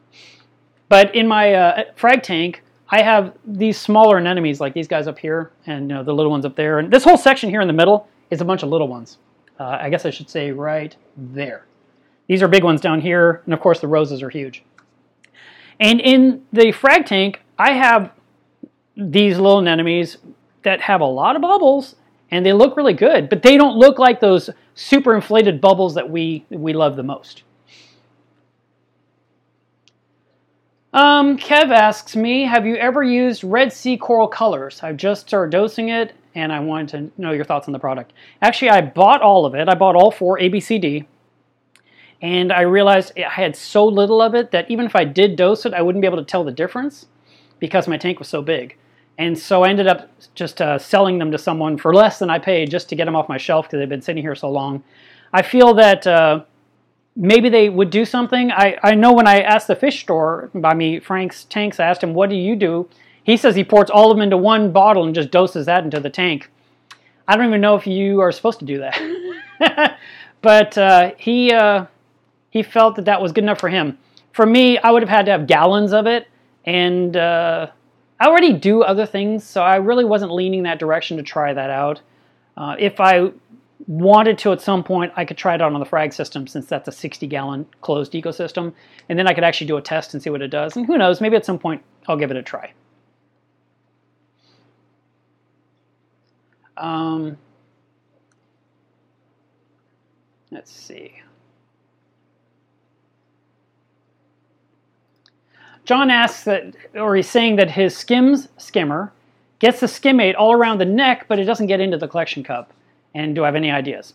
But in my uh, frag tank, I have these smaller anemones like these guys up here and you know, the little ones up there. And this whole section here in the middle is a bunch of little ones. Uh, I guess I should say right there. These are big ones down here, and of course the roses are huge. And in the frag tank, I have these little anemones that have a lot of bubbles and they look really good, but they don't look like those super inflated bubbles that we, we love the most. Um, Kev asks me, have you ever used Red Sea Coral Colors? I've just started dosing it and I wanted to know your thoughts on the product. Actually, I bought all of it. I bought all four ABCD and I realized I had so little of it that even if I did dose it, I wouldn't be able to tell the difference because my tank was so big. And so I ended up just uh, selling them to someone for less than I paid just to get them off my shelf because they've been sitting here so long. I feel that uh, maybe they would do something. I, I know when I asked the fish store by me, Frank's tanks, I asked him, what do you do? He says he pours all of them into one bottle and just doses that into the tank. I don't even know if you are supposed to do that. but uh, he, uh, he felt that that was good enough for him. For me, I would have had to have gallons of it, and uh, I already do other things, so I really wasn't leaning that direction to try that out. Uh, if I wanted to at some point, I could try it out on the frag system since that's a 60 gallon closed ecosystem, and then I could actually do a test and see what it does. And who knows, maybe at some point I'll give it a try. Um, let's see. John asks that, or he's saying that his skims skimmer gets the skimmate all around the neck, but it doesn't get into the collection cup. And do I have any ideas?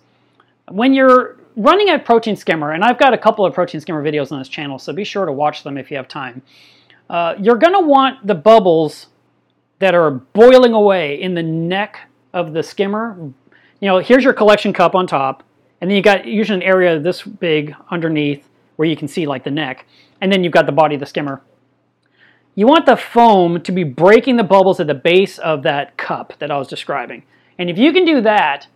When you're running a protein skimmer, and I've got a couple of protein skimmer videos on this channel, so be sure to watch them if you have time. uh, you're going to want the bubbles that are boiling away in the neck of the skimmer. You know, here's your collection cup on top, and then you got usually an area this big underneath where you can see like the neck, and then you've got the body of the skimmer. You want the foam to be breaking the bubbles at the base of that cup that I was describing. And if you can do that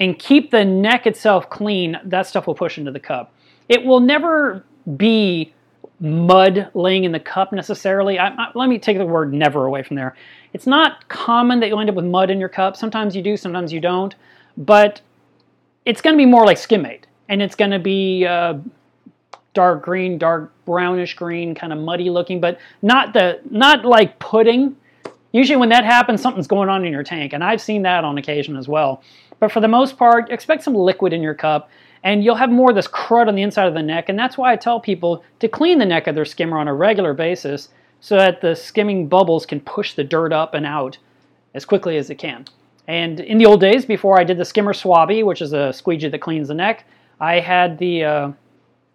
and keep the neck itself clean, that stuff will push into the cup. It will never be mud laying in the cup necessarily. I, I, let me take the word never away from there. It's not common that you'll end up with mud in your cup. Sometimes you do, sometimes you don't. But it's going to be more like skimmate. And it's going to be uh, dark green, dark brownish green, kind of muddy looking, but not the not like pudding. Usually when that happens, something's going on in your tank, and I've seen that on occasion as well. But for the most part, expect some liquid in your cup and you'll have more of this crud on the inside of the neck. And that's why I tell people to clean the neck of their skimmer on a regular basis so that the skimming bubbles can push the dirt up and out as quickly as it can. And in the old days, before I did the skimmer swabby, which is a squeegee that cleans the neck, I had the uh,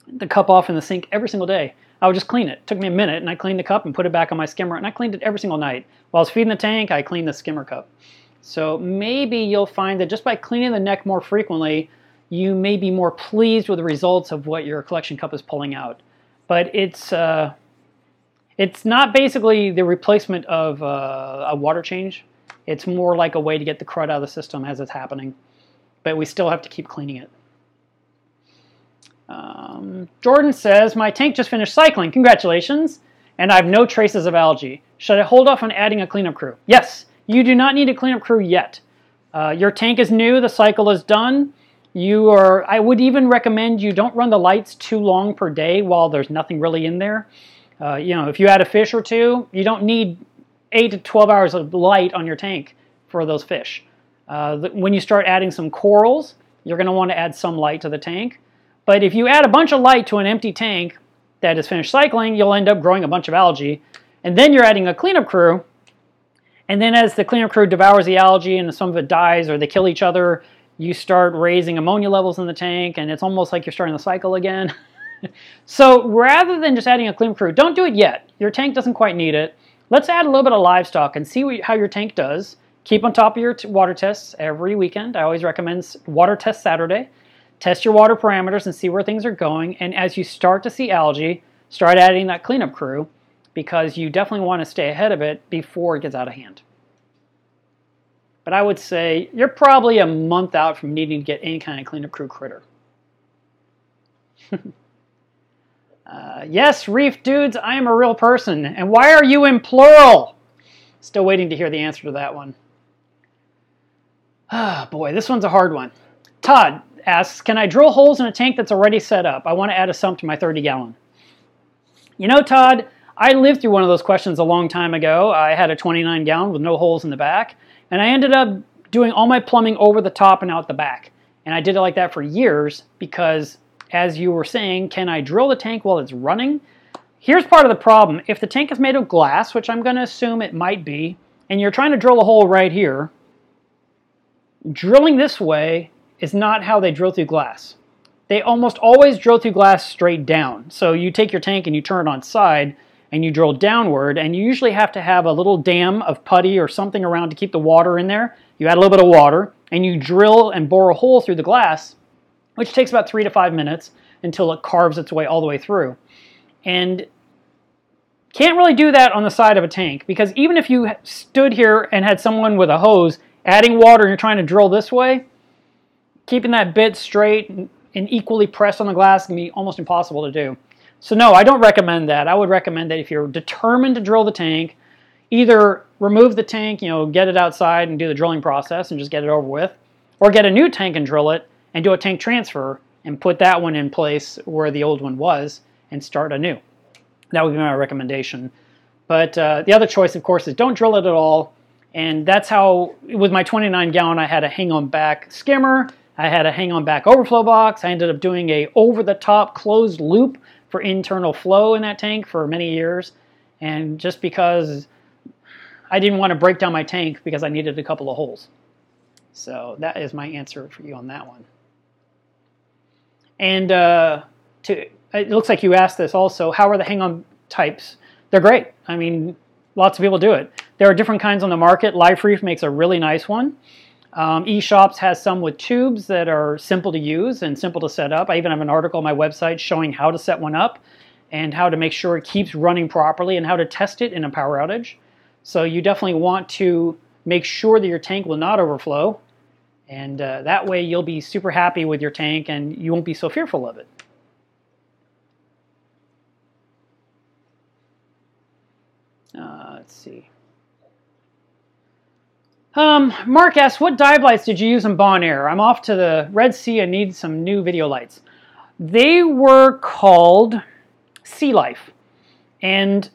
the cup off in the sink every single day. I would just clean it. it. Took me a minute, and I cleaned the cup and put it back on my skimmer, and I cleaned it every single night. While I was feeding the tank, I cleaned the skimmer cup. So maybe you'll find that just by cleaning the neck more frequently, you may be more pleased with the results of what your collection cup is pulling out. But it's uh, it's not basically the replacement of uh, a water change. It's more like a way to get the crud out of the system as it's happening. But we still have to keep cleaning it. Um, Jordan says, My tank just finished cycling. Congratulations. And I have no traces of algae. Should I hold off on adding a cleanup crew? Yes, you do not need a cleanup crew yet. Uh, your tank is new, the cycle is done. You are, I would even recommend you don't run the lights too long per day while there's nothing really in there. Uh, you know, if you add a fish or two, you don't need 8 to 12 hours of light on your tank for those fish. Uh, when you start adding some corals, you're going to want to add some light to the tank. But if you add a bunch of light to an empty tank that is finished cycling, you'll end up growing a bunch of algae. And then you're adding a cleanup crew. And then as the cleanup crew devours the algae and some of it dies or they kill each other, you start raising ammonia levels in the tank, and it's almost like you're starting the cycle again. so rather than just adding a clean crew, don't do it yet. Your tank doesn't quite need it. Let's add a little bit of livestock and see how your tank does. Keep on top of your water tests every weekend. I always recommend water test Saturday. Test your water parameters and see where things are going. And as you start to see algae, start adding that cleanup crew because you definitely want to stay ahead of it before it gets out of hand. But I would say you're probably a month out from needing to get any kind of cleanup crew critter. uh, yes, Reef Dudes, I am a real person. And why are you in plural? Still waiting to hear the answer to that one. Ah, boy, this one's a hard one. Todd asks, can I drill holes in a tank that's already set up? I want to add a sump to my 30 gallon. You know, Todd, I lived through one of those questions a long time ago. I had a 29 gallon with no holes in the back. And I ended up doing all my plumbing over the top and out the back. And I did it like that for years because, as you were saying, can I drill the tank while it's running? Here's part of the problem. If the tank is made of glass, which I'm going to assume it might be, and you're trying to drill a hole right here, drilling this way is not how they drill through glass. They almost always drill through glass straight down. So you take your tank and you turn it on side, and you drill downward, and you usually have to have a little dam of putty or something around to keep the water in there. You add a little bit of water, and you drill and bore a hole through the glass, which takes about three to five minutes until it carves its way all the way through. And can't really do that on the side of a tank because even if you stood here and had someone with a hose adding water and you're trying to drill this way, keeping that bit straight and equally pressed on the glass can be almost impossible to do. So no, I don't recommend that. I would recommend that if you're determined to drill the tank, either remove the tank, you know, get it outside and do the drilling process and just get it over with, or get a new tank and drill it and do a tank transfer and put that one in place where the old one was and start anew. That would be my recommendation. But uh, the other choice, of course, is don't drill it at all. And that's how, with my 29 gallon, I had a hang on back skimmer. I had a hang on back overflow box. I ended up doing a over the top closed loop for internal flow in that tank for many years. And just because I didn't want to break down my tank because I needed a couple of holes. So that is my answer for you on that one. And uh, to, it looks like you asked this also, how are the hang-on types they're great. I mean, lots of people do it. There are different kinds on the market. Life Reef makes a really nice one. Um, eShopps has some with tubes that are simple to use and simple to set up. I even have an article on my website showing how to set one up and how to make sure it keeps running properly and how to test it in a power outage. So you definitely want to make sure that your tank will not overflow and uh, that way you'll be super happy with your tank and you won't be so fearful of it. Uh, let's see. Um, Mark asks, what dive lights did you use in Bonaire? I'm off to the Red Sea and need some new video lights. They were called Sea Life. And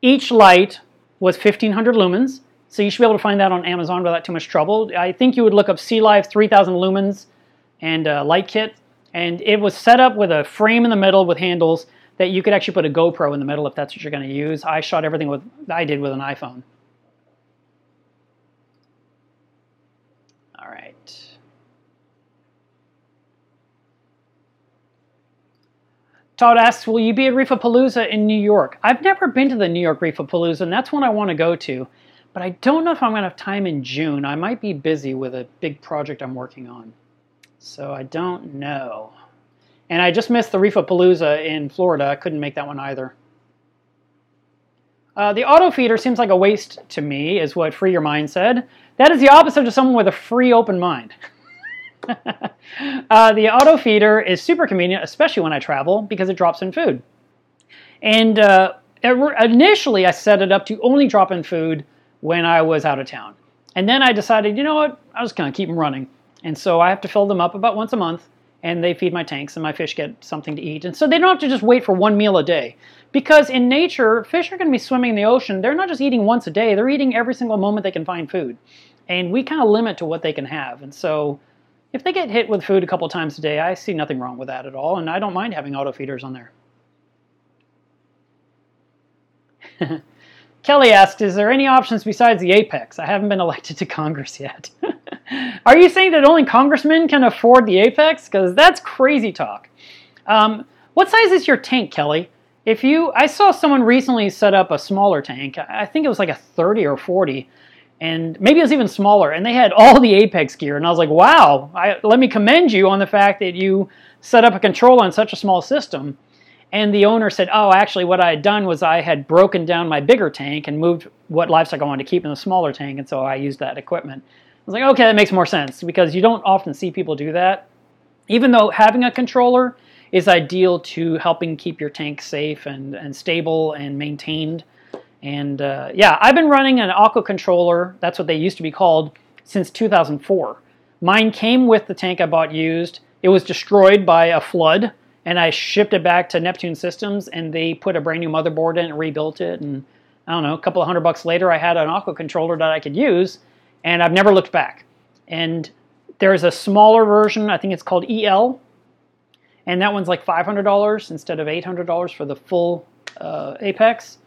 each light was 1500 lumens. So you should be able to find that on Amazon without too much trouble. I think you would look up Sea Life 3000 lumens and uh, light kit. And it was set up with a frame in the middle with handles that you could actually put a GoPro in the middle if that's what you're going to use. I shot everything with I did with an iPhone. All right. Todd asks, will you be at Reefapalooza in New York? I've never been to the New York Reefapalooza, and that's one I want to go to. But I don't know if I'm going to have time in June. I might be busy with a big project I'm working on. So I don't know. And I just missed the Reefapalooza in Florida. I couldn't make that one either. Uh, the auto feeder seems like a waste to me, is what Free Your Mind said. That is the opposite of someone with a free open mind. uh, the auto feeder is super convenient, especially when I travel, because it drops in food. And uh, initially, I set it up to only drop in food when I was out of town. And then I decided, you know what, I was going to keep them running. And so I have to fill them up about once a month, and they feed my tanks, and my fish get something to eat. And so they don't have to just wait for one meal a day. Because in nature, fish are going to be swimming in the ocean. They're not just eating once a day, they're eating every single moment they can find food. And we kind of limit to what they can have. And so if they get hit with food a couple times a day, I see nothing wrong with that at all. And I don't mind having auto feeders on there. Kelly asks, is there any options besides the Apex? I haven't been elected to Congress yet. Are you saying that only congressmen can afford the Apex? Because that's crazy talk. Um, what size is your tank, Kelly? If you, I saw someone recently set up a smaller tank. I think it was like a 30 or 40, and maybe it was even smaller. And they had all the Apex gear, and I was like, wow! I, let me commend you on the fact that you set up a control on such a small system. And the owner said, oh, actually, what I had done was I had broken down my bigger tank and moved what livestock I wanted to keep in the smaller tank, and so I used that equipment. I was like, okay, that makes more sense because you don't often see people do that. Even though having a controller is ideal to helping keep your tank safe and, and stable and maintained. And uh, yeah, I've been running an Aqua controller, that's what they used to be called, since 2004. Mine came with the tank I bought used. It was destroyed by a flood and I shipped it back to Neptune Systems, and they put a brand new motherboard in and rebuilt it. And I don't know, a couple of hundred bucks later, I had an Aqua controller that I could use, and I've never looked back. And there's a smaller version, I think it's called EL, and that one's like $500 instead of $800 for the full uh, Apex.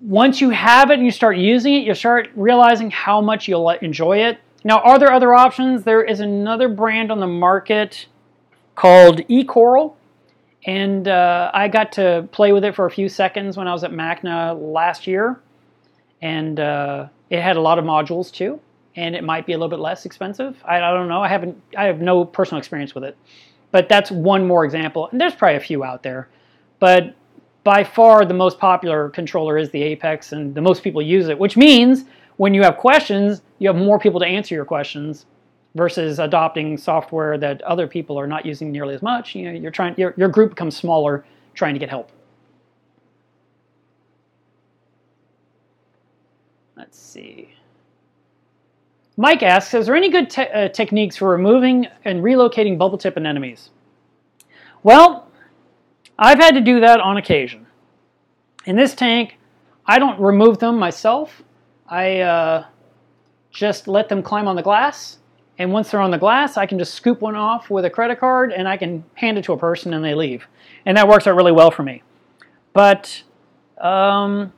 Once you have it and you start using it, you start realizing how much you'll enjoy it. Now, are there other options? There is another brand on the market called eCoral. And uh, I got to play with it for a few seconds when I was at MACNA last year. And uh, it had a lot of modules too. And it might be a little bit less expensive. I, I don't know. I haven't. I have no personal experience with it. But that's one more example. And there's probably a few out there. But by far the most popular controller is the Apex, and the most people use it, which means when you have questions, you have more people to answer your questions versus adopting software that other people are not using nearly as much. You know, you're trying your, your group becomes smaller trying to get help. Let's see. Mike asks, is there any good te uh, techniques for removing and relocating bubble tip anemones? Well, I've had to do that on occasion. In this tank, I don't remove them myself. I uh, just let them climb on the glass and once they're on the glass, I can just scoop one off with a credit card and I can hand it to a person and they leave. And that works out really well for me. But um,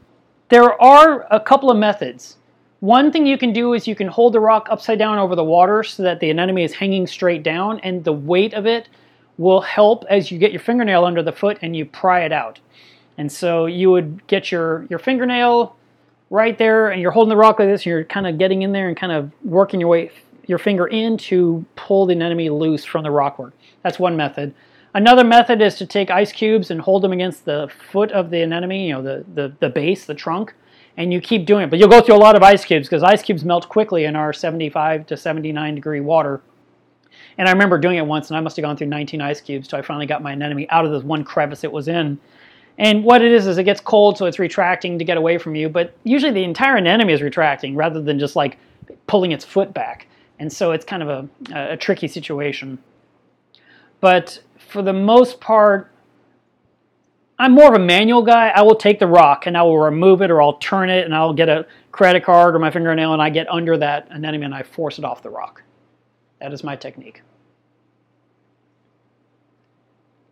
there are a couple of methods. One thing you can do is you can hold the rock upside down over the water so that the anemone is hanging straight down and the weight of it will help as you get your fingernail under the foot and you pry it out. And so you would get your, your fingernail right there and you're holding the rock like this and you're kind of getting in there and kind of working your way your finger in to pull the anemone loose from the rockwork. That's one method. Another method is to take ice cubes and hold them against the foot of the anemone, you know, the, the, the base, the trunk, and you keep doing it. But you'll go through a lot of ice cubes because ice cubes melt quickly in our 75 to 79 degree water. And I remember doing it once, and I must have gone through 19 ice cubes till I finally got my anemone out of this one crevice it was in. And what it is is it gets cold, so it's retracting to get away from you. But usually the entire anemone is retracting rather than just like pulling its foot back. And so it's kind of a, a tricky situation. But for the most part, I'm more of a manual guy. I will take the rock and I will remove it or I'll turn it and I'll get a credit card or my fingernail and I get under that anemone and I force it off the rock. That is my technique.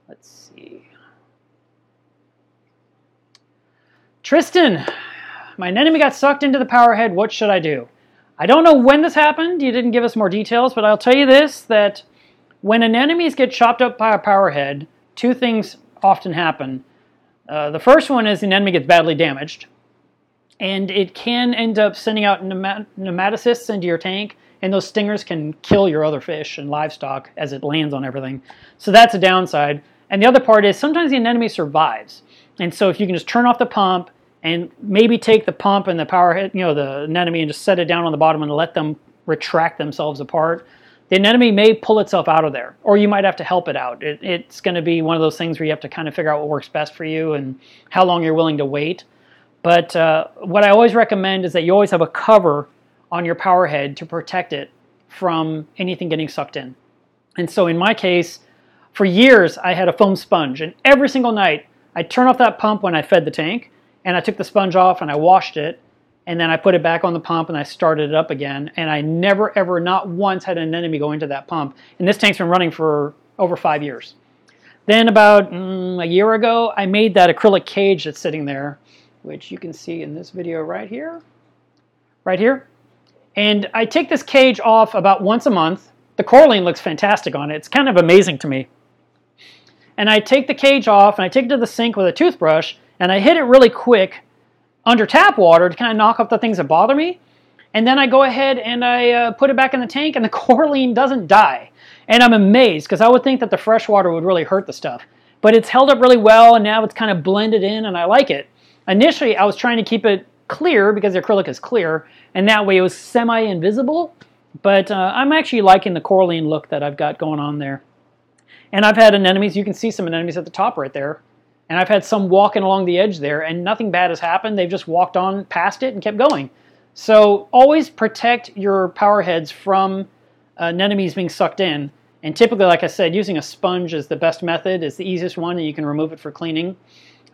Let's see. Tristan, my enemy got sucked into the power head. What should I do? I don't know when this happened. You didn't give us more details, but I'll tell you this, that when anemones get chopped up by a power head, two things often happen. Uh, the first one is the anemone gets badly damaged, and it can end up sending out nematocysts into your tank, and those stingers can kill your other fish and livestock as it lands on everything. So that's a downside. And the other part is sometimes the anemone survives. And so if you can just turn off the pump and maybe take the pump and the power head, you know, the anemone and just set it down on the bottom and let them retract themselves apart, the anemone may pull itself out of there, or you might have to help it out. It, it's going to be one of those things where you have to kind of figure out what works best for you and how long you're willing to wait. But uh, what I always recommend is that you always have a cover on your power head to protect it from anything getting sucked in. And so in my case, for years I had a foam sponge, and every single night I'd turn off that pump when I fed the tank, and I took the sponge off and I washed it, and then I put it back on the pump and I started it up again. And I never, ever, not once had an enemy go into that pump. And this tank's been running for over five years. Then about mm, a year ago, I made that acrylic cage that's sitting there, which you can see in this video right here. Right here. And I take this cage off about once a month. The coralline looks fantastic on it. It's kind of amazing to me. And I take the cage off and I take it to the sink with a toothbrush and I hit it really quick under tap water to kind of knock off the things that bother me. And then I go ahead and I uh, put it back in the tank, and the coralline doesn't die. And I'm amazed because I would think that the fresh water would really hurt the stuff. But it's held up really well, and now it's kind of blended in, and I like it. Initially, I was trying to keep it clear because the acrylic is clear, and that way it was semi-invisible. But uh, I'm actually liking the coralline look that I've got going on there. And I've had anemones. You can see some anemones at the top right there. And I've had some walking along the edge there, and nothing bad has happened. They've just walked on past it and kept going. So always protect your power heads from uh, anemones being sucked in. And typically, like I said, using a sponge is the best method. It's the easiest one, and you can remove it for cleaning.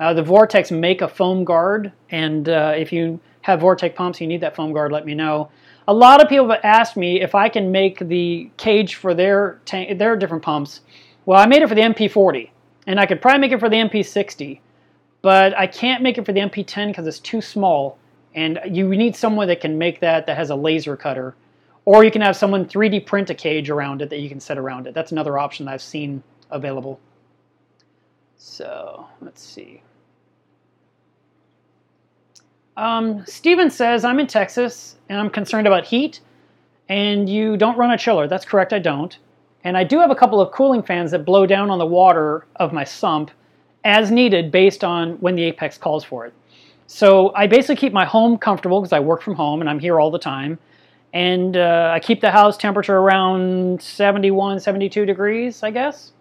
Uh, the Vortechs make a foam guard, and uh, if you have Vortechs pumps, you need that foam guard, let me know. A lot of people have asked me if I can make the cage for their, tank, their different pumps. Well, I made it for the MP40. And I could probably make it for the MP60, but I can't make it for the MP10 because it's too small. And you need someone that can make that that has a laser cutter. Or you can have someone 3D print a cage around it that you can set around it. That's another option that I've seen available. So, let's see. Um, Steven says, I'm in Texas and I'm concerned about heat, and you don't run a chiller. That's correct, I don't. And I do have a couple of cooling fans that blow down on the water of my sump as needed based on when the Apex calls for it. So I basically keep my home comfortable because I work from home and I'm here all the time. And uh, I keep the house temperature around 71, 72 degrees, I guess.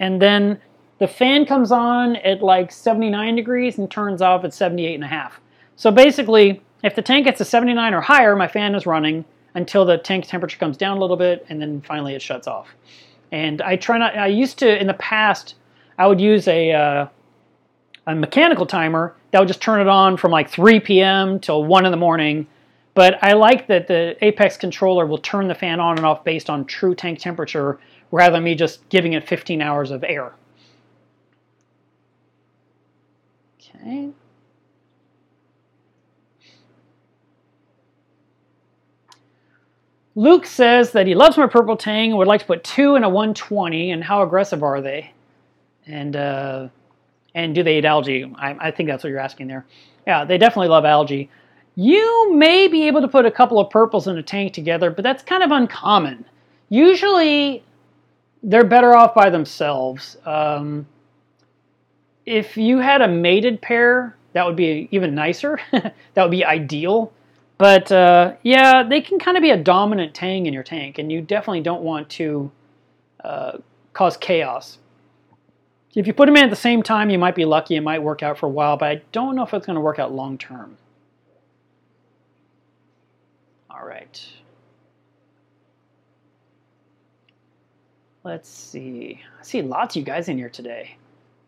And then the fan comes on at like 79 degrees and turns off at 78 and a half. So basically, if the tank gets to 79 or higher, my fan is running until the tank temperature comes down a little bit, and then finally it shuts off. And I try not. I used to in the past, I would use a uh, a mechanical timer that would just turn it on from like 3 p.m. till 1 in the morning. But I like that the Apex controller will turn the fan on and off based on true tank temperature rather than me just giving it 15 hours of air. Okay. Luke says that he loves my purple tang and would like to put two in a 120. And how aggressive are they? And uh, And do they eat algae? I, I think that's what you're asking there. Yeah, they definitely love algae. You may be able to put a couple of purples in a tank together, but that's kind of uncommon. Usually, they're better off by themselves. Um, if you had a mated pair, that would be even nicer. that would be ideal. But uh, yeah, they can kind of be a dominant tang in your tank, and you definitely don't want to uh, cause chaos. If you put them in at the same time, you might be lucky. It might work out for a while, but I don't know if it's going to work out long term. All right. Let's see. I see lots of you guys in here today.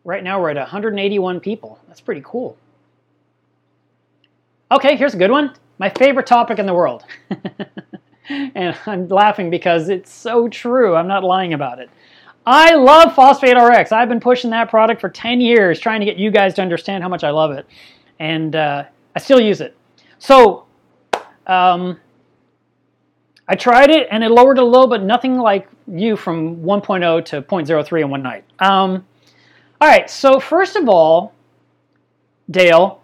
Right now we're at 181 people. That's pretty cool. Okay, here's a good one. My favorite topic in the world. and I'm laughing because it's so true. I'm not lying about it. I love Phosphate RX. I've been pushing that product for 10 years, trying to get you guys to understand how much I love it. And uh, I still use it. So, um, I tried it and it lowered a little, but nothing like you from 1.0 to 0.03 in one night. Um, all right, so first of all, Dale,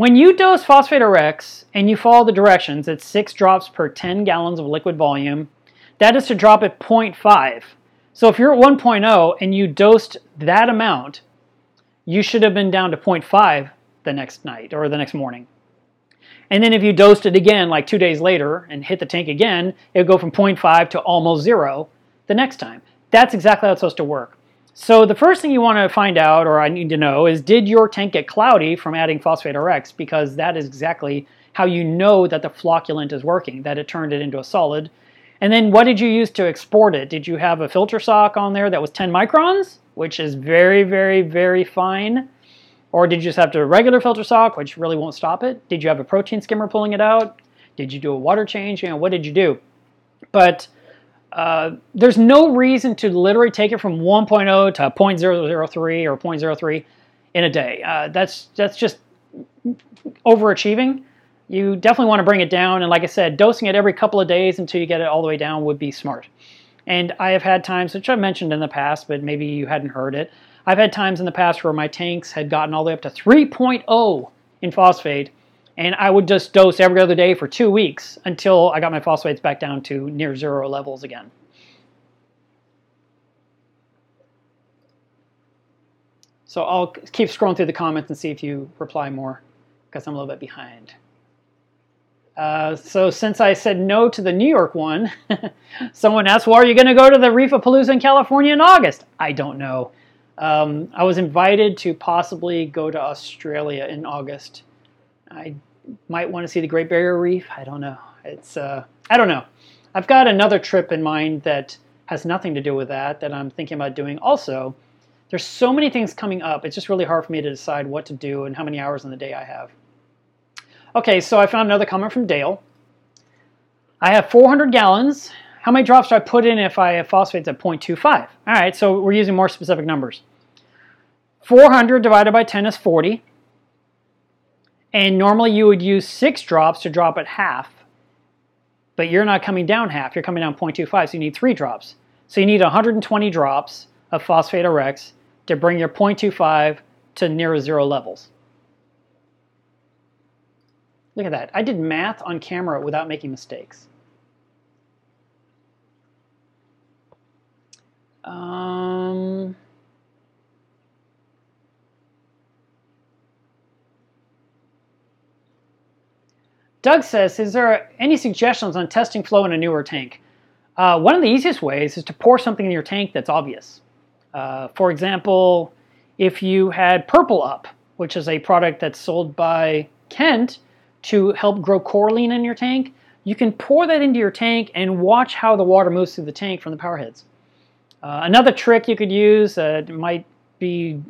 when you dose phosphate RX and you follow the directions, it's six drops per 10 gallons of liquid volume. That is to drop at 0.5. So if you're at 1.0 and you dosed that amount, you should have been down to 0.5 the next night or the next morning. And then if you dosed it again, like two days later, and hit the tank again, it would go from 0.5 to almost zero the next time. That's exactly how it's supposed to work. So the first thing you want to find out, or I need to know, is did your tank get cloudy from adding phosphate RX? Because that is exactly how you know that the flocculant is working, that it turned it into a solid. And then what did you use to export it? Did you have a filter sock on there that was 10 microns, which is very, very, very fine? Or did you just have to regular filter sock, which really won't stop it? Did you have a protein skimmer pulling it out? Did you do a water change? You know, what did you do? But uh, there's no reason to literally take it from 1.0 to 0.003 or 0.03 in a day. Uh, that's that's just overachieving. You definitely want to bring it down, and like I said, dosing it every couple of days until you get it all the way down would be smart. And I have had times, which I've mentioned in the past, but maybe you hadn't heard it. I've had times in the past where my tanks had gotten all the way up to 3.0 in phosphate, and I would just dose every other day for two weeks until I got my phosphates back down to near zero levels again. So I'll keep scrolling through the comments and see if you reply more, because I'm a little bit behind. Uh, so since I said no to the New York one, someone asked, well, are you going to go to the Reef-A-Palooza in California in August? I don't know. Um, I was invited to possibly go to Australia in August. I might want to see the Great Barrier Reef. I don't know. It's uh, I don't know. I've got another trip in mind that has nothing to do with that that I'm thinking about doing also. There's so many things coming up. It's just really hard for me to decide what to do and how many hours in the day I have. Okay, so I found another comment from Dale. I have 400 gallons. How many drops do I put in if I have phosphates at 0.25? All right, so we're using more specific numbers. 400 divided by 10 is 40. And normally you would use six drops to drop it half. But you're not coming down half, you're coming down 0.25, so you need three drops. So you need 120 drops of phosphate RX to bring your 0.25 to near zero levels. Look at that. I did math on camera without making mistakes. Um, Doug says, is there any suggestions on testing flow in a newer tank? Uh, one of the easiest ways is to pour something in your tank that's obvious. Uh, for example, if you had Purple Up, which is a product that's sold by Kent to help grow coralline in your tank, you can pour that into your tank and watch how the water moves through the tank from the power heads. Uh, another trick you could use, uh, might be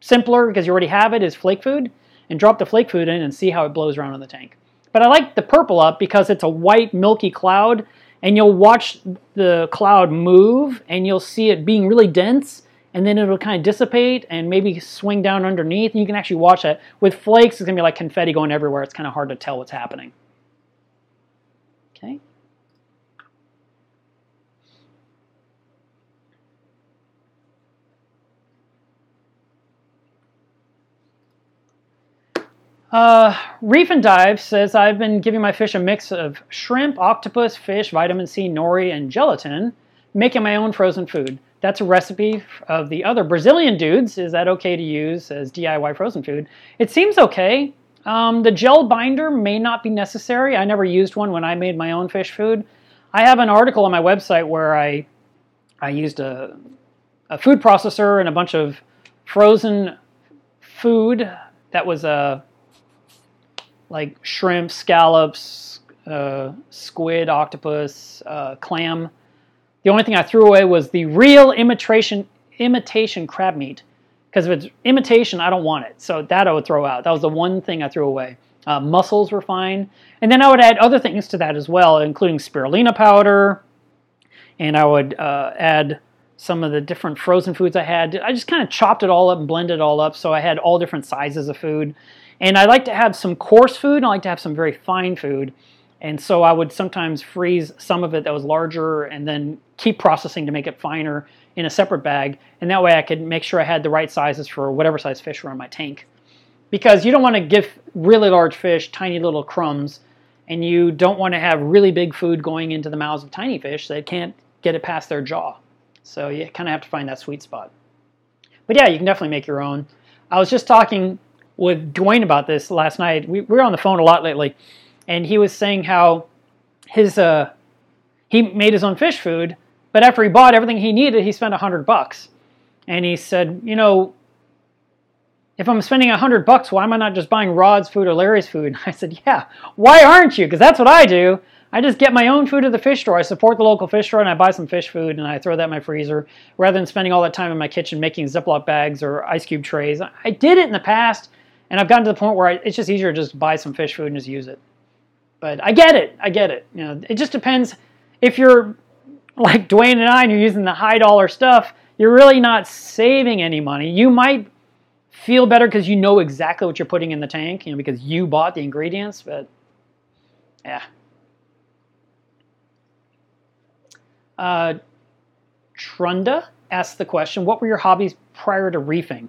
simpler because you already have it, is flake food. And drop the flake food in and see how it blows around in the tank. But I like the purple up because it's a white milky cloud and you'll watch the cloud move and you'll see it being really dense and then it'll kind of dissipate and maybe swing down underneath. And you can actually watch that. With flakes, it's going to be like confetti going everywhere. It's kind of hard to tell what's happening. Okay. Uh, Reef and Dive says I've been giving my fish a mix of shrimp, octopus, fish, vitamin C, nori, and gelatin, making my own frozen food. That's a recipe of the other Brazilian dudes. Is that okay to use as DIY frozen food? It seems okay. Um, the gel binder may not be necessary. I never used one when I made my own fish food. I have an article on my website where I I used a, a food processor and a bunch of frozen food that was a uh, like shrimp, scallops, uh, squid, octopus, uh, clam. The only thing I threw away was the real imitation imitation crab meat because if it's imitation, I don't want it. So that I would throw out. That was the one thing I threw away. Uh, mussels were fine. And then I would add other things to that as well, including spirulina powder. And I would uh, add some of the different frozen foods I had. I just kind of chopped it all up and blended it all up so I had all different sizes of food. And I like to have some coarse food, and I like to have some very fine food. And so I would sometimes freeze some of it that was larger and then keep processing to make it finer in a separate bag, and that way I could make sure I had the right sizes for whatever size fish were in my tank. Because you don't want to give really large fish tiny little crumbs, and you don't want to have really big food going into the mouths of tiny fish that can't get it past their jaw. So you kind of have to find that sweet spot. But yeah, you can definitely make your own. I was just talking with Dwayne about this last night. We, we were on the phone a lot lately, and he was saying how his uh, he made his own fish food, but after he bought everything he needed, he spent a hundred bucks. And he said, you know, if I'm spending a hundred bucks, why am I not just buying Rod's food or Larry's food? And I said, yeah, why aren't you? Because that's what I do. I just get my own food at the fish store. I support the local fish store and I buy some fish food and I throw that in my freezer rather than spending all that time in my kitchen making Ziploc bags or ice cube trays. I did it in the past and I've gotten to the point where I, it's just easier to just buy some fish food and just use it. But I get it. I get it. You know, it just depends if you're like Dwayne and I, and you're using the high dollar stuff, you're really not saving any money. You might feel better because you know exactly what you're putting in the tank, you know, because you bought the ingredients, but yeah. Uh, Trunda asked the question, what were your hobbies prior to reefing?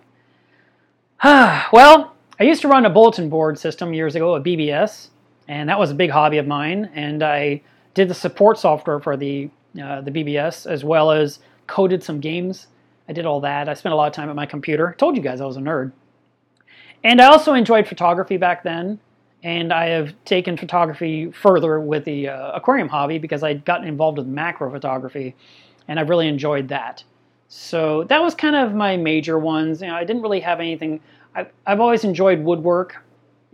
well, I used to run a bulletin board system years ago, a BBS, and that was a big hobby of mine, and I did the support software for the uh, the BBS, as well as coded some games. I did all that. I spent a lot of time at my computer. I told you guys I was a nerd. And I also enjoyed photography back then, and I have taken photography further with the uh, aquarium hobby because I'd gotten involved with macro photography, and I really enjoyed that. So that was kind of my major ones. You know, I didn't really have anything. I, have always enjoyed woodwork,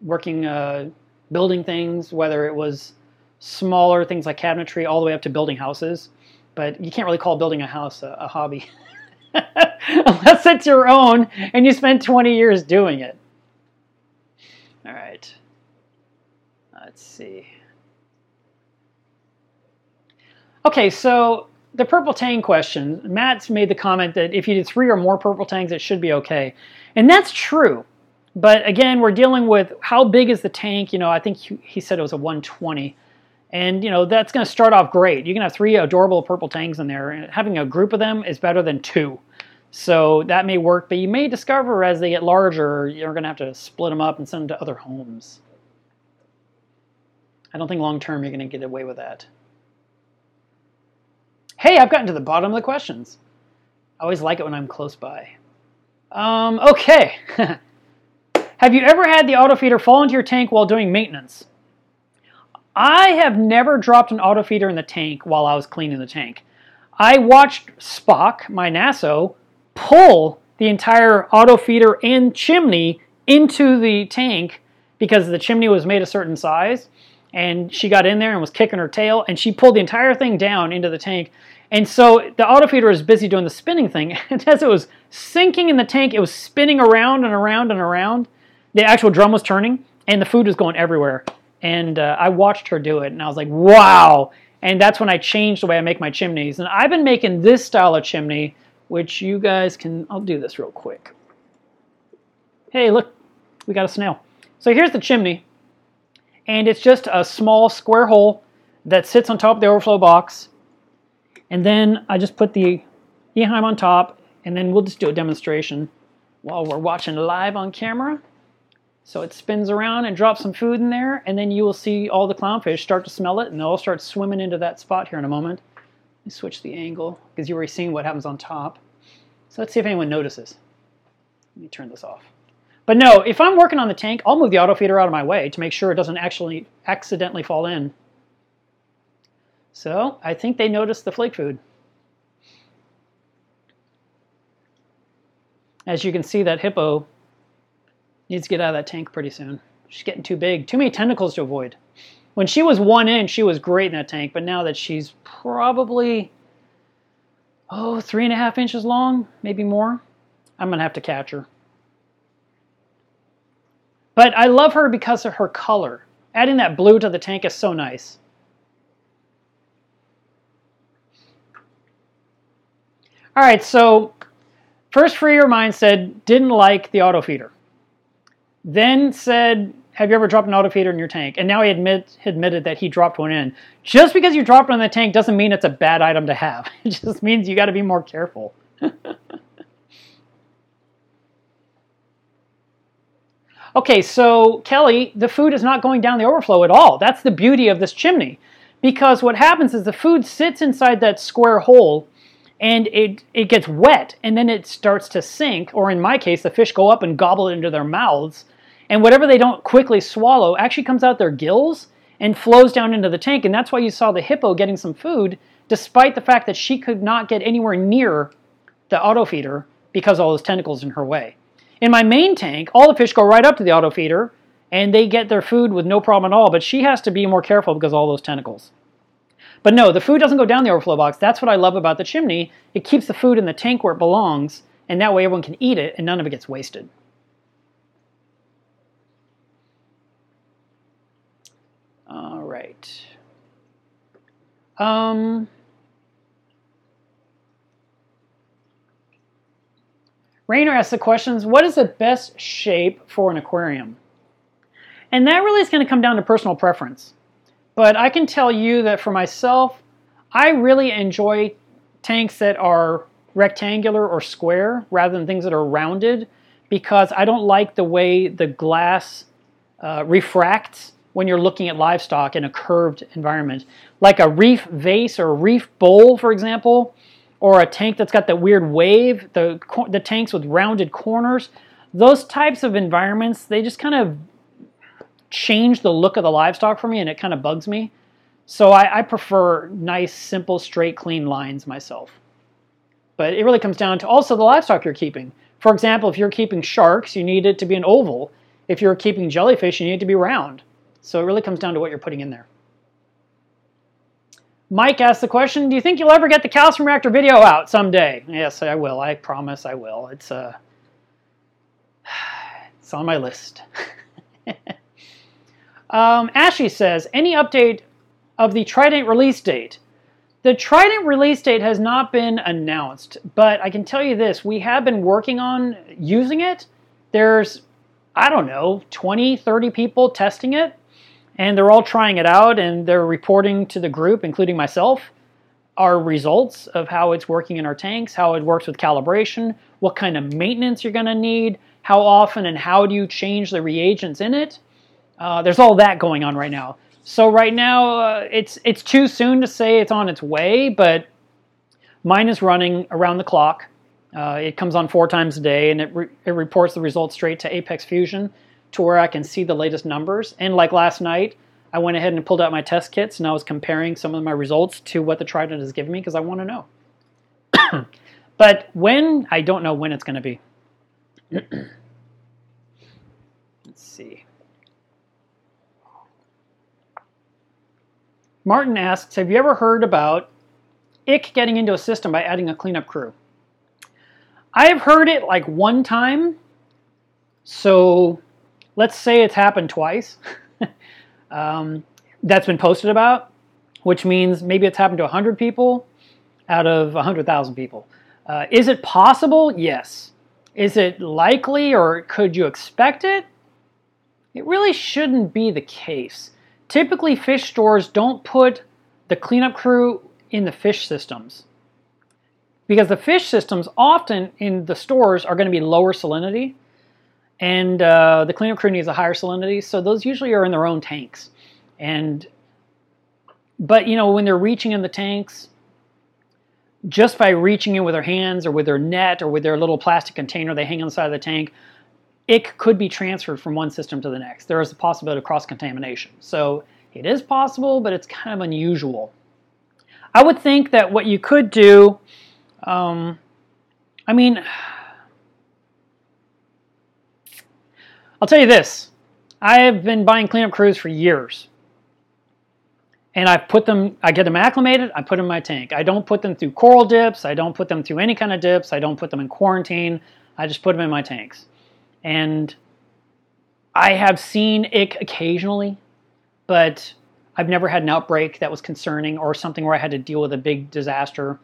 working, uh, building things, whether it was smaller things like cabinetry all the way up to building houses. But you can't really call building a house a, a hobby unless it's your own and you spend 20 years doing it. All right. Let's see. Okay, so the purple tang question, Matt's made the comment that if you did three or more purple tangs, it should be okay. And that's true. But again, we're dealing with how big is the tank? You know, I think he said it was a 120. And, you know, that's going to start off great. You can have three adorable purple tangs in there. And having a group of them is better than two. So that may work, but you may discover as they get larger, you're going to have to split them up and send them to other homes. I don't think long term you're going to get away with that. Hey, I've gotten to the bottom of the questions. I always like it when I'm close by. Um, okay. have you ever had the auto feeder fall into your tank while doing maintenance? I have never dropped an auto feeder in the tank while I was cleaning the tank. I watched Spock, my Naso, pull the entire auto feeder and chimney into the tank because the chimney was made a certain size and she got in there and was kicking her tail and she pulled the entire thing down into the tank and so the auto feeder was busy doing the spinning thing and as it was sinking in the tank it was spinning around and around and around the actual drum was turning and the food was going everywhere and uh, I watched her do it, and I was like, wow. And that's when I changed the way I make my chimneys. And I've been making this style of chimney, which you guys can, I'll do this real quick. Hey, look, we got a snail. So here's the chimney, and it's just a small square hole that sits on top of the overflow box. And then I just put the Eheim on top, and then we'll just do a demonstration while we're watching live on camera. So it spins around and drops some food in there, and then you will see all the clownfish start to smell it, and they'll all start swimming into that spot here in a moment. Let me switch the angle, because you've already seen what happens on top. So let's see if anyone notices. Let me turn this off. But no, if I'm working on the tank, I'll move the auto feeder out of my way to make sure it doesn't actually accidentally fall in. So I think they noticed the flake food. As you can see, that hippo needs to get out of that tank pretty soon. She's getting too big. Too many tentacles to avoid. When she was one inch, she was great in that tank, but now that she's probably, oh, three and a half inches long, maybe more, I'm going to have to catch her. But I love her because of her color. Adding that blue to the tank is so nice. All right, so first Free Your Mind said, didn't like the auto feeder. Then said, have you ever dropped an auto feeder in your tank? And now he admit, admitted that he dropped one in. Just because you dropped one in the tank doesn't mean it's a bad item to have. It just means you got to be more careful. okay, so Kelly, the food is not going down the overflow at all. That's the beauty of this chimney. Because what happens is the food sits inside that square hole and it, it gets wet and then it starts to sink, or in my case, the fish go up and gobble it into their mouths. And whatever they don't quickly swallow actually comes out their gills and flows down into the tank. And that's why you saw the hippo getting some food, despite the fact that she could not get anywhere near the auto feeder because all those tentacles in her way. In my main tank, all the fish go right up to the auto feeder and they get their food with no problem at all, but she has to be more careful because all those tentacles. But no, the food doesn't go down the overflow box. That's what I love about the chimney. It keeps the food in the tank where it belongs, and that way everyone can eat it and none of it gets wasted. All right. Um, Rainer asks the questions, what is the best shape for an aquarium? And that really is going to come down to personal preference. But I can tell you that for myself, I really enjoy tanks that are rectangular or square rather than things that are rounded because I don't like the way the glass uh, refracts when you're looking at livestock in a curved environment. Like a reef vase or a reef bowl, for example, or a tank that's got that weird wave, the, the tanks with rounded corners. Those types of environments, they just kind of change the look of the livestock for me and it kind of bugs me. So I, I, prefer nice, simple, straight, clean lines myself. But it really comes down to also the livestock you're keeping. For example, if you're keeping sharks, you need it to be an oval. If you're keeping jellyfish, you need it to be round. So it really comes down to what you're putting in there. Mike asked the question, do you think you'll ever get the calcium reactor video out someday? Yes, I will. I promise I will. It's, uh, it's on my list. Um, Ashley says, any update of the Trident release date? The Trident release date has not been announced, but I can tell you this, we have been working on using it. There's, I don't know, 20, 30 people testing it, and they're all trying it out, and they're reporting to the group, including myself, our results of how it's working in our tanks, how it works with calibration, what kind of maintenance you're going to need, how often and how do you change the reagents in it. Uh, there's all that going on right now. So right now, uh, it's it's too soon to say it's on its way, but mine is running around the clock. Uh, it comes on four times a day, and it, re it reports the results straight to Apex Fusion to where I can see the latest numbers. And like last night, I went ahead and pulled out my test kits, and I was comparing some of my results to what the Trident has given me because I want to know. but when, I don't know when it's going to be. Let's see. Martin asks, have you ever heard about IC getting into a system by adding a cleanup crew? I have heard it like one time, so let's say it's happened twice. um, that's been posted about, which means maybe it's happened to 100 people out of 100,000 people. Uh, is it possible? Yes. Is it likely or could you expect it? It really shouldn't be the case. Typically, fish stores don't put the cleanup crew in the fish systems because the fish systems often in the stores are going to be lower salinity and uh, the cleanup crew needs a higher salinity, so those usually are in their own tanks. And but you know when they're reaching in the tanks, just by reaching in with their hands or with their net or with their little plastic container they hang on the side of the tank, it could be transferred from one system to the next. There is a possibility of cross contamination. So it is possible, but it's kind of unusual. I would think that what you could do, um, I mean. I'll tell you this. I have been buying cleanup crews for years. And I put them, I get them acclimated, I put them in my tank. I don't put them through coral dips, I don't put them through any kind of dips, I don't put them in quarantine, I just put them in my tanks. And I have seen ick occasionally, but I've never had an outbreak that was concerning or something where I had to deal with a big disaster.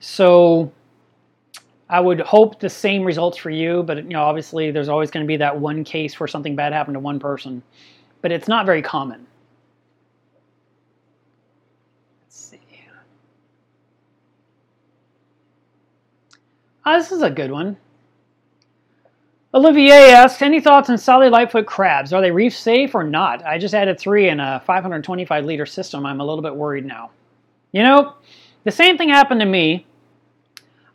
So I would hope the same results for you, but you know, obviously there's always going to be that one case where something bad happened to one person, but it's not very common. Let's see. Oh, this is a good one. Olivier asks, any thoughts on Sally Lightfoot crabs? Are they reef safe or not? I just added three in a 525 liter system. I'm a little bit worried now. You know, the same thing happened to me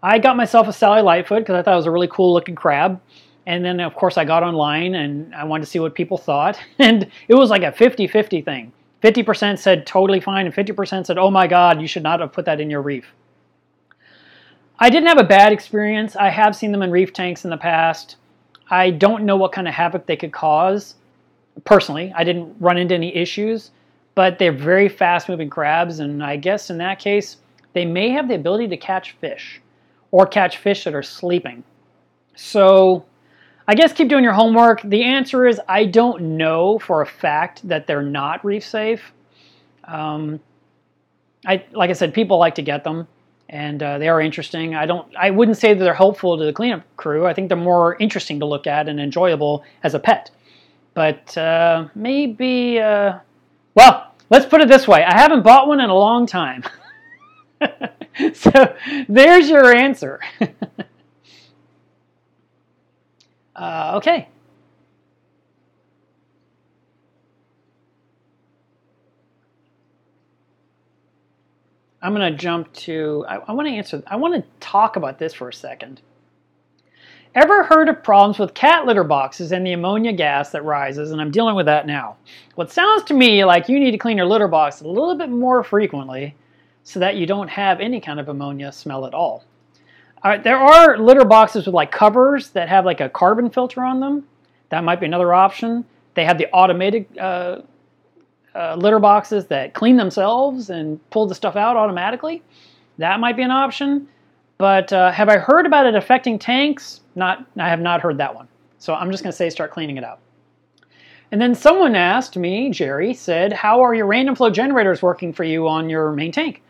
I got myself a Sally Lightfoot because I thought it was a really cool looking crab. And then, of course, I got online and I wanted to see what people thought. And it was like a 50 50 thing. 50% said totally fine, and 50% said, oh my God, you should not have put that in your reef. I didn't have a bad experience. I have seen them in reef tanks in the past. I don't know what kind of havoc they could cause. Personally, I didn't run into any issues, but they're very fast moving crabs, and I guess in that case, they may have the ability to catch fish or catch fish that are sleeping. So I guess keep doing your homework. The answer is I don't know for a fact that they're not reef safe. Um, I like I said, people like to get them, and uh, they are interesting. I don't. I wouldn't say that they're helpful to the cleanup crew. I think they're more interesting to look at and enjoyable as a pet. But uh, maybe. Uh, well, let's put it this way: I haven't bought one in a long time. so there's your answer. uh, okay. I'm going to jump to, I, I want to answer, I want to talk about this for a second. Ever heard of problems with cat litter boxes and the ammonia gas that rises? And I'm dealing with that now. It sounds to me like you need to clean your litter box a little bit more frequently so that you don't have any kind of ammonia smell at all. all right, there are litter boxes with like covers that have like a carbon filter on them. That might be another option. They have the automated uh, uh, litter boxes that clean themselves and pull the stuff out automatically. That might be an option. But uh, have I heard about it affecting tanks? Not, I have not heard that one. So I'm just going to say start cleaning it out. And then someone asked me, Jerry, said, how are your random flow generators working for you on your main tank?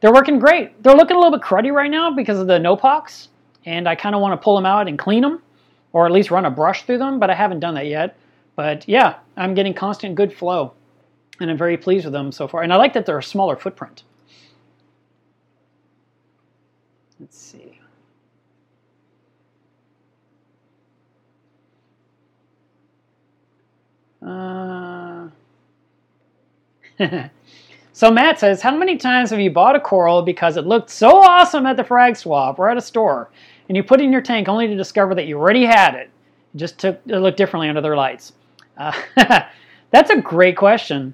They're working great. They're looking a little bit cruddy right now because of the Nopox, and I kind of want to pull them out and clean them, or at least run a brush through them, but I haven't done that yet. But yeah, I'm getting constant good flow, and I'm very pleased with them so far. And I like that they're a smaller footprint. Let's see. Uh, So Matt says, how many times have you bought a coral because it looked so awesome at the frag swap or at a store, and you put it in your tank only to discover that you already had it? It just took it looked differently under their lights. Uh, that's a great question.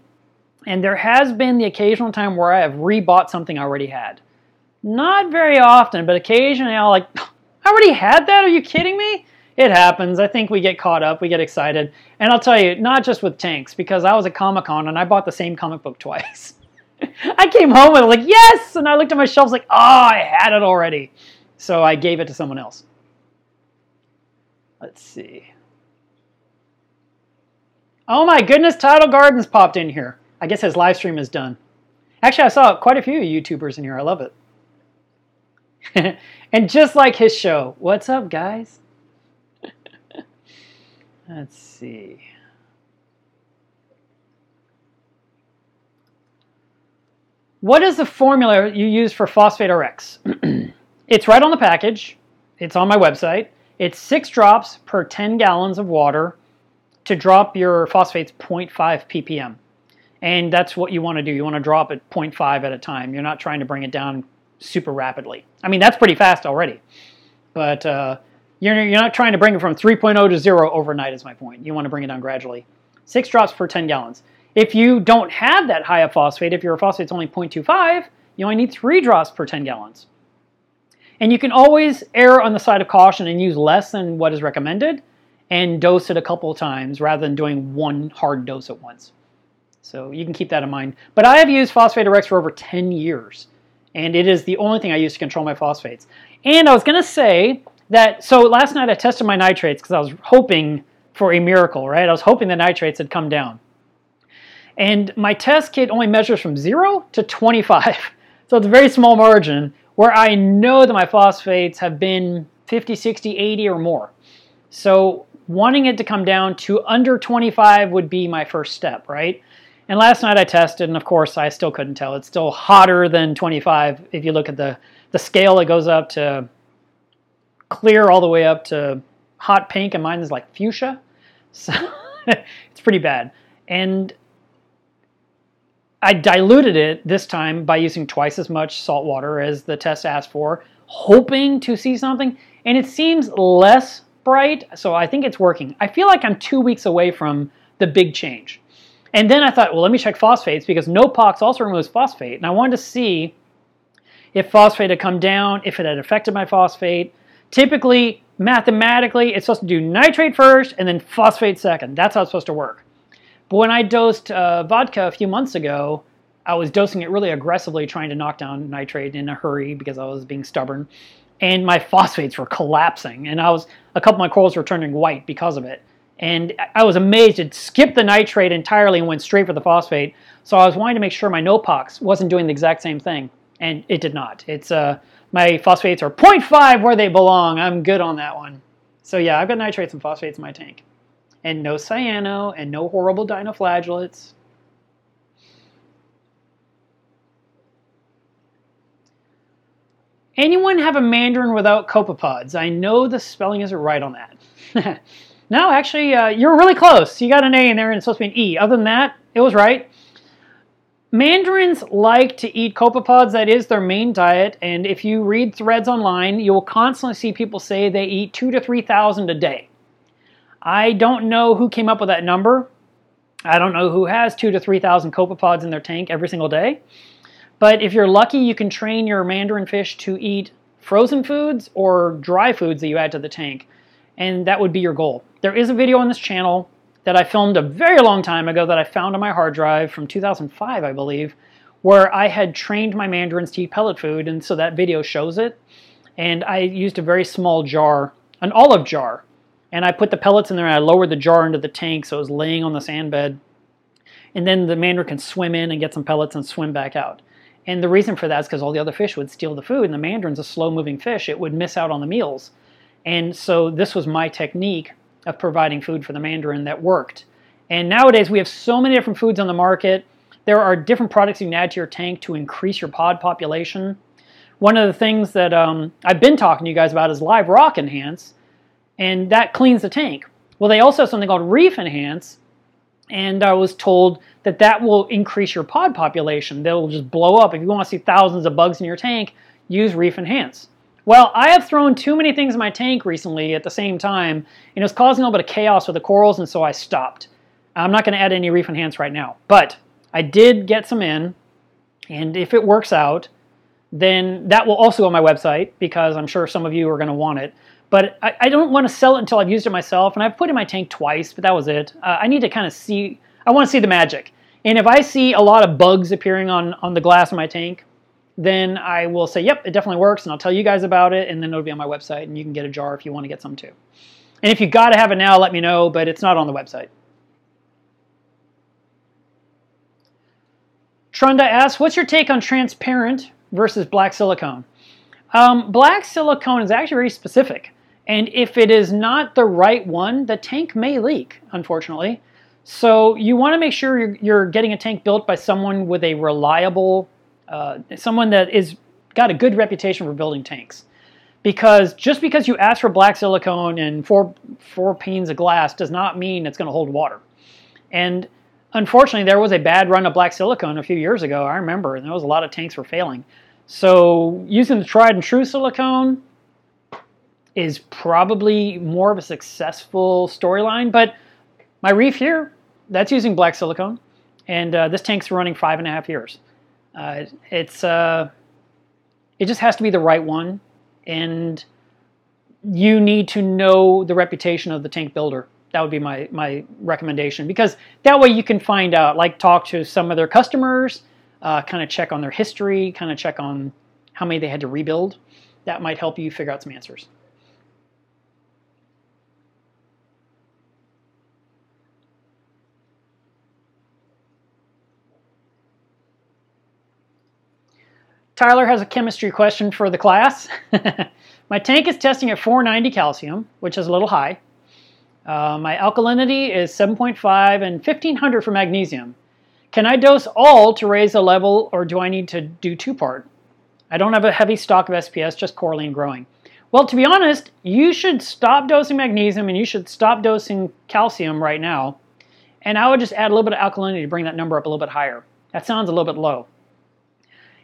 And there has been the occasional time where I have rebought something I already had. Not very often, but occasionally I'll like, I already had that? Are you kidding me? It happens. I think we get caught up, we get excited. And I'll tell you, not just with tanks, because I was at Comic Con and I bought the same comic book twice. I came home and like, yes! And I looked at my shelves like, oh, I had it already. So I gave it to someone else. Let's see. Oh my goodness, Tidal Gardens popped in here. I guess his live stream is done. Actually, I saw quite a few YouTubers in here. I love it. and just like his show, what's up, guys? Let's see. What is the formula you use for phosphate RX? it's right on the package. It's on my website. It's six drops per 10 gallons of water to drop your phosphates 0.5 ppm. And that's what you want to do. You want to drop it 0.5 at a time. You're not trying to bring it down super rapidly. I mean, that's pretty fast already. But uh, you're, you're not trying to bring it from 3.0 to 0 overnight, is my point. You want to bring it down gradually. Six drops per 10 gallons. If you don't have that high of phosphate, if your phosphate's only 0.25, you only need three drops per 10 gallons. And you can always err on the side of caution and use less than what is recommended and dose it a couple of times rather than doing one hard dose at once. So you can keep that in mind. But I have used Phosphate RX for over 10 years, and it is the only thing I use to control my phosphates. And I was going to say that, so last night I tested my nitrates because I was hoping for a miracle, right? I was hoping the nitrates had come down. And my test kit only measures from 0 to 25. So it's a very small margin where I know that my phosphates have been 50, 60, 80 or more. So wanting it to come down to under 25 would be my first step, right? And last night I tested, and of course I still couldn't tell. It's still hotter than 25 if you look at the, the scale. It goes up to clear all the way up to hot pink, and mine is like fuchsia. So it's pretty bad. And I diluted it this time by using twice as much salt water as the test asked for, hoping to see something. And it seems less bright, so I think it's working. I feel like I'm two weeks away from the big change. And then I thought, well, let me check phosphates because NOPOX also removes phosphate. And I wanted to see if phosphate had come down, if it had affected my phosphate. Typically, mathematically, it's supposed to do nitrate first and then phosphate second. That's how it's supposed to work. But when I dosed uh, vodka a few months ago, I was dosing it really aggressively, trying to knock down nitrate in a hurry because I was being stubborn. And my phosphates were collapsing, and I was a couple of my corals were turning white because of it. And I was amazed it skipped the nitrate entirely and went straight for the phosphate. So I was wanting to make sure my NOPOX wasn't doing the exact same thing, and it did not. It's uh, my phosphates are 0.5 where they belong. I'm good on that one. So yeah, I've got nitrates and phosphates in my tank, and no cyano and no horrible dinoflagellates. Anyone have a mandarin without copepods? I know the spelling isn't right on that. No, actually, uh, you're really close. You got an A in there and it's supposed to be an E. Other than that, it was right. Mandarins like to eat copepods. That is their main diet. And if you read threads online, you will constantly see people say they eat two to 3,000 a day. I don't know who came up with that number. I don't know who has two to 3,000 copepods in their tank every single day. But if you're lucky, you can train your mandarin fish to eat frozen foods or dry foods that you add to the tank and that would be your goal. There is a video on this channel that I filmed a very long time ago that I found on my hard drive from 2005, I believe, where I had trained my mandarins to eat pellet food, and so that video shows it. And I used a very small jar, an olive jar, and I put the pellets in there and I lowered the jar into the tank so it was laying on the sand bed. And then the mandarin can swim in and get some pellets and swim back out. And the reason for that is because all the other fish would steal the food, and the mandarin's a slow moving fish. It would miss out on the meals. And so this was my technique of providing food for the mandarin that worked. And nowadays we have so many different foods on the market. There are different products you can add to your tank to increase your pod population. One of the things that um, I've been talking to you guys about is live rock enhance, and that cleans the tank. Well, they also have something called reef enhance, and I was told that that will increase your pod population. They'll just blow up. If you want to see thousands of bugs in your tank, use reef enhance. Well, I have thrown too many things in my tank recently at the same time, and it was causing a little bit of chaos with the corals, and so I stopped. I'm not going to add any reef enhance right now, but I did get some in, and if it works out, then that will also go on my website because I'm sure some of you are going to want it. But I, I, don't want to sell it until I've used it myself, and I've put in my tank twice, but that was it. Uh, I need to kind of see, I want to see the magic. And if I see a lot of bugs appearing on, on the glass of my tank, then I will say, yep, it definitely works, and I'll tell you guys about it, and then it'll be on my website, and you can get a jar if you want to get some too. And if you got to have it now, let me know, but it's not on the website. Trunda asks, what's your take on transparent versus black silicone? Um, black silicone is actually very specific, and if it is not the right one, the tank may leak, unfortunately. So you want to make sure you're, you're getting a tank built by someone with a reliable uh, someone that is got a good reputation for building tanks. because just because you ask for black silicone and four four panes of glass does not mean it's going to hold water. And unfortunately, there was a bad run of black silicone a few years ago. I remember, and there was a lot of tanks were failing. So using the tried and true silicone is probably more of a successful storyline. But my reef here, that's using black silicone, and uh, this tank's running five and a half years. Uh, it's uh, it just has to be the right one, and you need to know the reputation of the tank builder. That would be my my recommendation because that way you can find out, like talk to some of their customers, uh, kind of check on their history, kind of check on how many they had to rebuild. That might help you figure out some answers. Tyler has a chemistry question for the class. my tank is testing at 490 calcium, which is a little high. Uh, my alkalinity is 7.5 and 1500 for magnesium. Can I dose all to raise the level or do I need to do two part? I don't have a heavy stock of SPS, just coralline growing. Well, to be honest, you should stop dosing magnesium and you should stop dosing calcium right now. And I would just add a little bit of alkalinity to bring that number up a little bit higher. That sounds a little bit low.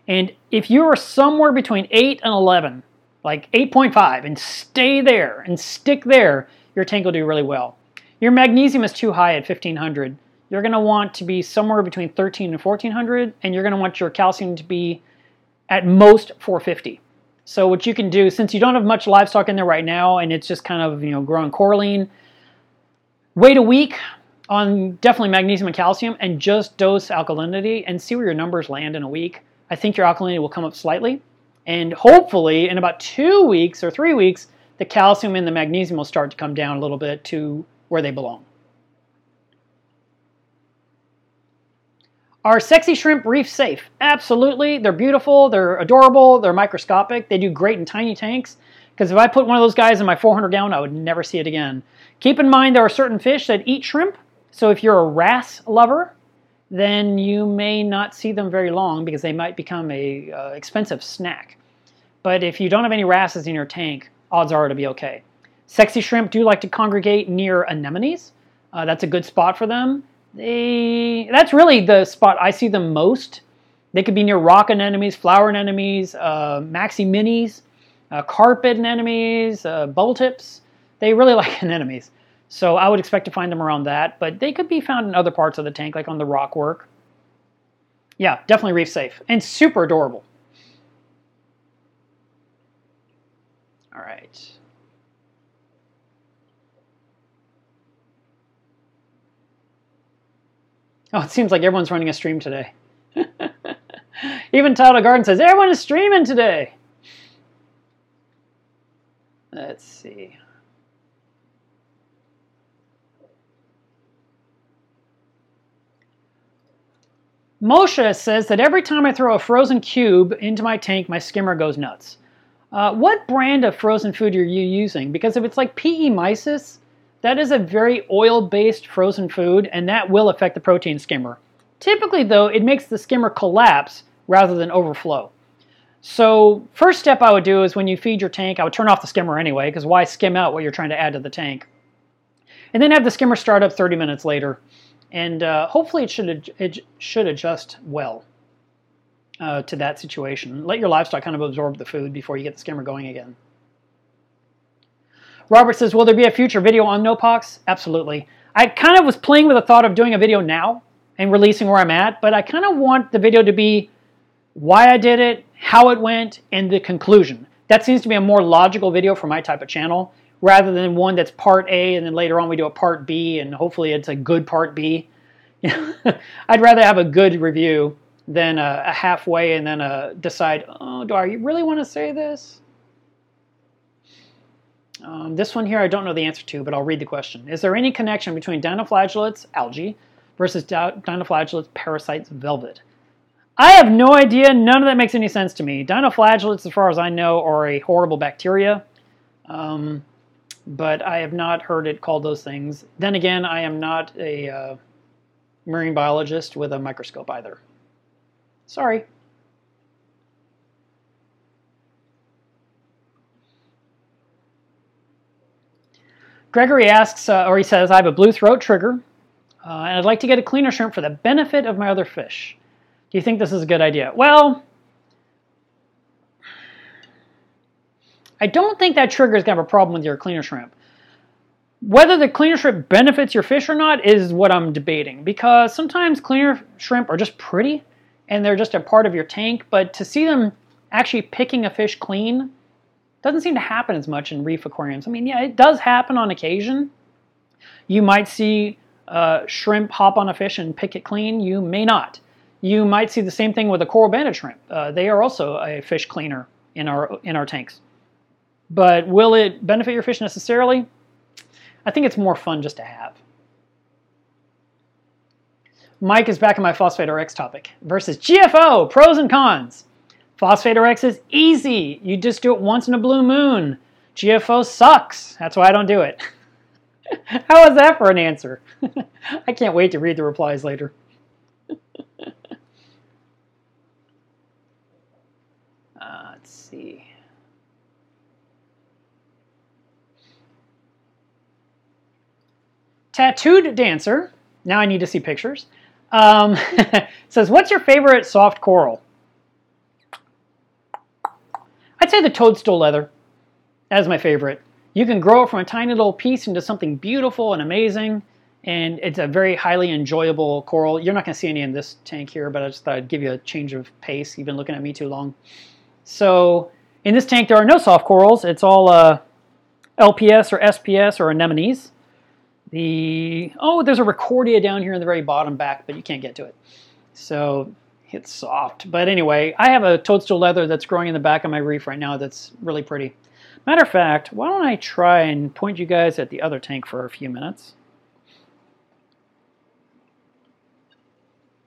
And if you are somewhere between 8 and 11, like 8.5, and stay there and stick there, your tank will do really well. Your magnesium is too high at 1500. You're going to want to be somewhere between 13 and 1400, and you're going to want your calcium to be at most 450. So what you can do, since you don't have much livestock in there right now, and it's just kind of you know growing coralline, wait a week on definitely magnesium and calcium, and just dose alkalinity and see where your numbers land in a week. I think your alkalinity will come up slightly. And hopefully, in about two weeks or three weeks, the calcium and the magnesium will start to come down a little bit to where they belong. Are sexy shrimp reef safe? Absolutely. They're beautiful, they're adorable, they're microscopic, they do great in tiny tanks. Because if I put one of those guys in my 400 gallon, I would never see it again. Keep in mind there are certain fish that eat shrimp. So if you're a wrasse lover, then you may not see them very long because they might become a uh, expensive snack. But if you don't have any wrasses in your tank, odds are it'll be okay. Sexy shrimp do like to congregate near anemones. Uh, that's a good spot for them. They, that's really the spot I see them most. They could be near rock anemones, flower anemones, uh, maxi minis, uh, carpet anemones, uh, bubble tips. They really like anemones. So I would expect to find them around that, but they could be found in other parts of the tank, like on the rock work. Yeah, definitely reef safe and super adorable. All right. Oh, it seems like everyone's running a stream today. Even Tidal Garden says, everyone is streaming today. Let's see. Moshe says that every time I throw a frozen cube into my tank, my skimmer goes nuts. Uh, what brand of frozen food are you using? Because if it's like PE mysis, that is a very oil-based frozen food, and that will affect the protein skimmer. Typically, though, it makes the skimmer collapse rather than overflow. So first step I would do is when you feed your tank, I would turn off the skimmer anyway, because why skim out what you're trying to add to the tank? And then have the skimmer start up 30 minutes later and uh, hopefully it should it should adjust well uh, to that situation. Let your livestock kind of absorb the food before you get the skimmer going again. Robert says, will there be a future video on NoPox? Absolutely. I kind of was playing with the thought of doing a video now and releasing where I'm at, but I kind of want the video to be why I did it, how it went, and the conclusion. That seems to be a more logical video for my type of channel rather than one that's part A and then later on we do a part B and hopefully it's a good part B. I'd rather have a good review than a, a halfway and then a uh, decide, oh, do I really want to say this? Um, this one here I don't know the answer to, but I'll read the question. Is there any connection between dinoflagellates, algae, versus dinoflagellates, parasites, velvet? I have no idea. None of that makes any sense to me. Dinoflagellates, as far as I know, are a horrible bacteria. Um, but I have not heard it called those things. Then again, I am not a uh, marine biologist with a microscope either. Sorry. Gregory asks, uh, or he says, I have a blue throat trigger, uh, and I'd like to get a cleaner shrimp for the benefit of my other fish. Do you think this is a good idea? Well, I don't think that trigger is going to have a problem with your cleaner shrimp. Whether the cleaner shrimp benefits your fish or not is what I'm debating because sometimes cleaner shrimp are just pretty and they're just a part of your tank, but to see them actually picking a fish clean doesn't seem to happen as much in reef aquariums. I mean, yeah, it does happen on occasion. You might see uh, shrimp hop on a fish and pick it clean. You may not. You might see the same thing with a coral banded shrimp. Uh, they are also a fish cleaner in our in our tanks. But will it benefit your fish necessarily? I think it's more fun just to have. Mike is back on my Phosphate RX topic versus GFO, pros and cons. Phosphate RX is easy. You just do it once in a blue moon. GFO sucks. That's why I don't do it. How is that for an answer? I can't wait to read the replies later. uh, let's see. Tattooed Dancer, now I need to see pictures, um, says, What's your favorite soft coral? I'd say the toadstool leather. as my favorite. You can grow it from a tiny little piece into something beautiful and amazing, and it's a very highly enjoyable coral. You're not going to see any in this tank here, but I just thought I'd give you a change of pace. You've been looking at me too long. So in this tank, there are no soft corals. It's all uh, LPS or SPS or anemones. The Oh, there's a Ricordea down here in the very bottom back, but you can't get to it. So it's soft. But anyway, I have a toadstool leather that's growing in the back of my reef right now that's really pretty. Matter of fact, why don't I try and point you guys at the other tank for a few minutes?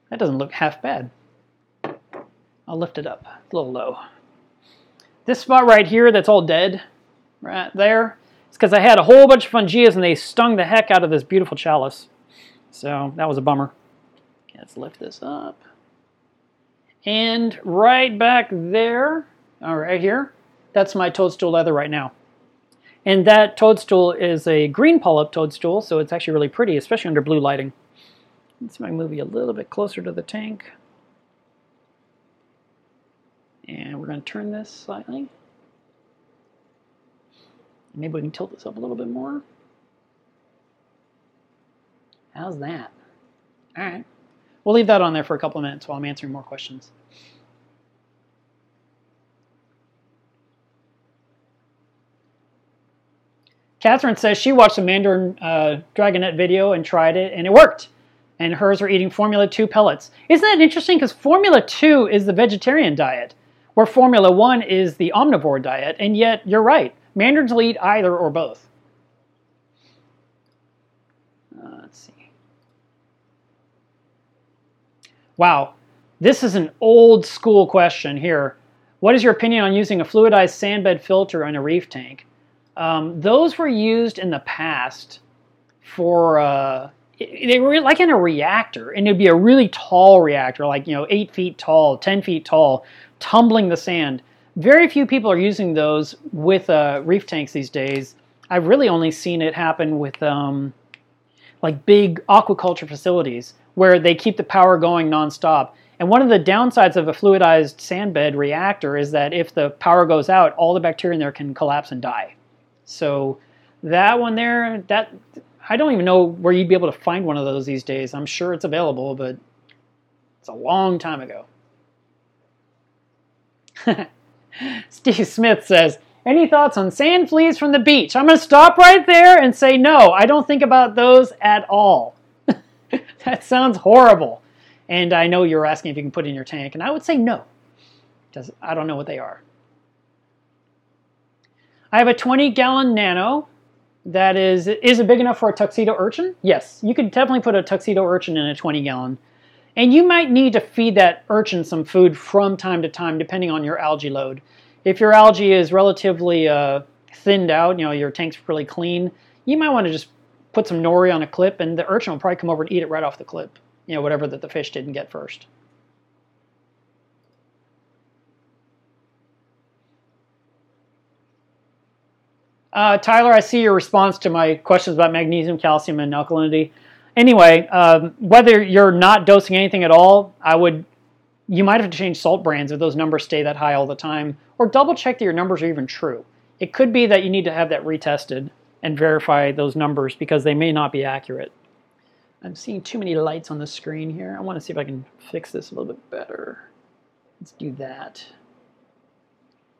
That doesn't look half bad. I'll lift it up, a little low. This spot right here that's all dead, right there, it's because I had a whole bunch of fungias and they stung the heck out of this beautiful chalice. So that was a bummer. Let's lift this up. And right back there, all right here, that's my toadstool leather right now. And that toadstool is a green polyp toadstool, so it's actually really pretty, especially under blue lighting. Let's move you a little bit closer to the tank. And we're going to turn this slightly. Maybe we can tilt this up a little bit more. How's that? All right. We'll leave that on there for a couple of minutes while I'm answering more questions. Catherine says she watched the Mandarin uh, Dragonet video and tried it, and it worked. And hers are eating Formula 2 pellets. Isn't that interesting? Because Formula 2 is the vegetarian diet, where Formula 1 is the omnivore diet, and yet you're right. Mandarins will either or both. Uh, let's see. Wow, this is an old school question here. What is your opinion on using a fluidized sandbed filter in a reef tank? Um, those were used in the past for, uh, they were like in a reactor, and it'd be a really tall reactor, like, you know, eight feet tall, 10 feet tall, tumbling the sand. Very few people are using those with uh, reef tanks these days. I've really only seen it happen with um, like big aquaculture facilities where they keep the power going nonstop. And one of the downsides of a fluidized sandbed reactor is that if the power goes out, all the bacteria in there can collapse and die. So that one there, that I don't even know where you'd be able to find one of those these days. I'm sure it's available, but it's a long time ago. Steve Smith says, any thoughts on sand fleas from the beach? I'm going to stop right there and say no. I don't think about those at all. that sounds horrible. And I know you're asking if you can put in your tank, and I would say no, because I don't know what they are. I have a 20 gallon nano that is, is it big enough for a tuxedo urchin? Yes, you could definitely put a tuxedo urchin in a 20 gallon. And you might need to feed that urchin some food from time to time, depending on your algae load. If your algae is relatively uh, thinned out, you know, your tank's really clean, you might want to just put some nori on a clip, and the urchin will probably come over and eat it right off the clip. You know, whatever that the fish didn't get first. Uh, Tyler, I see your response to my questions about magnesium, calcium, and alkalinity. Anyway, um, whether you're not dosing anything at all, I would, you might have to change salt brands if those numbers stay that high all the time, or double check that your numbers are even true. It could be that you need to have that retested and verify those numbers because they may not be accurate. I'm seeing too many lights on the screen here. I want to see if I can fix this a little bit better. Let's do that.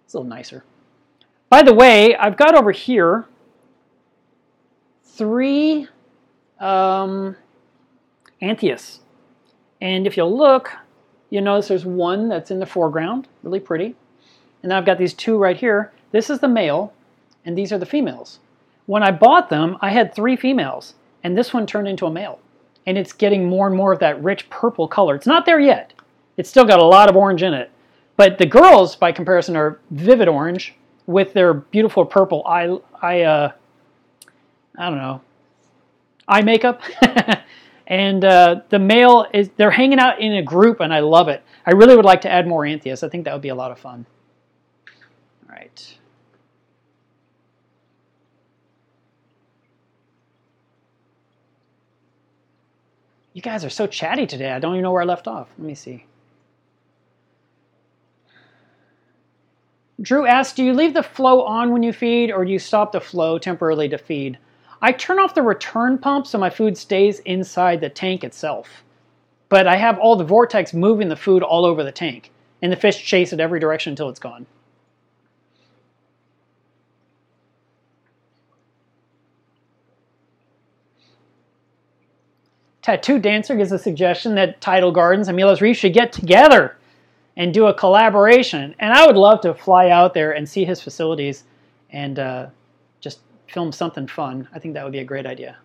It's a little nicer. By the way, I've got over here three um, Anthias. And if you'll look, you notice there's one that's in the foreground, really pretty. And then I've got these two right here. This is the male, and these are the females. When I bought them, I had three females, and this one turned into a male. And it's getting more and more of that rich purple color. It's not there yet. It's still got a lot of orange in it. But the girls, by comparison, are vivid orange with their beautiful purple eye, eye uh, I don't know, eye makeup. and uh, the male is they're hanging out in a group, and I love it. I really would like to add more Anthias. I think that would be a lot of fun. All right. You guys are so chatty today. I don't even know where I left off. Let me see. Drew asks, do you leave the flow on when you feed or do you stop the flow temporarily to feed? I turn off the return pump so my food stays inside the tank itself. But I have all the Vortechs moving the food all over the tank, and the fish chase it every direction until it's gone. Tattoo Dancer gives a suggestion that Tidal Gardens and Melev's Reef should get together and do a collaboration. And I would love to fly out there and see his facilities and uh, film something fun. I think that would be a great idea.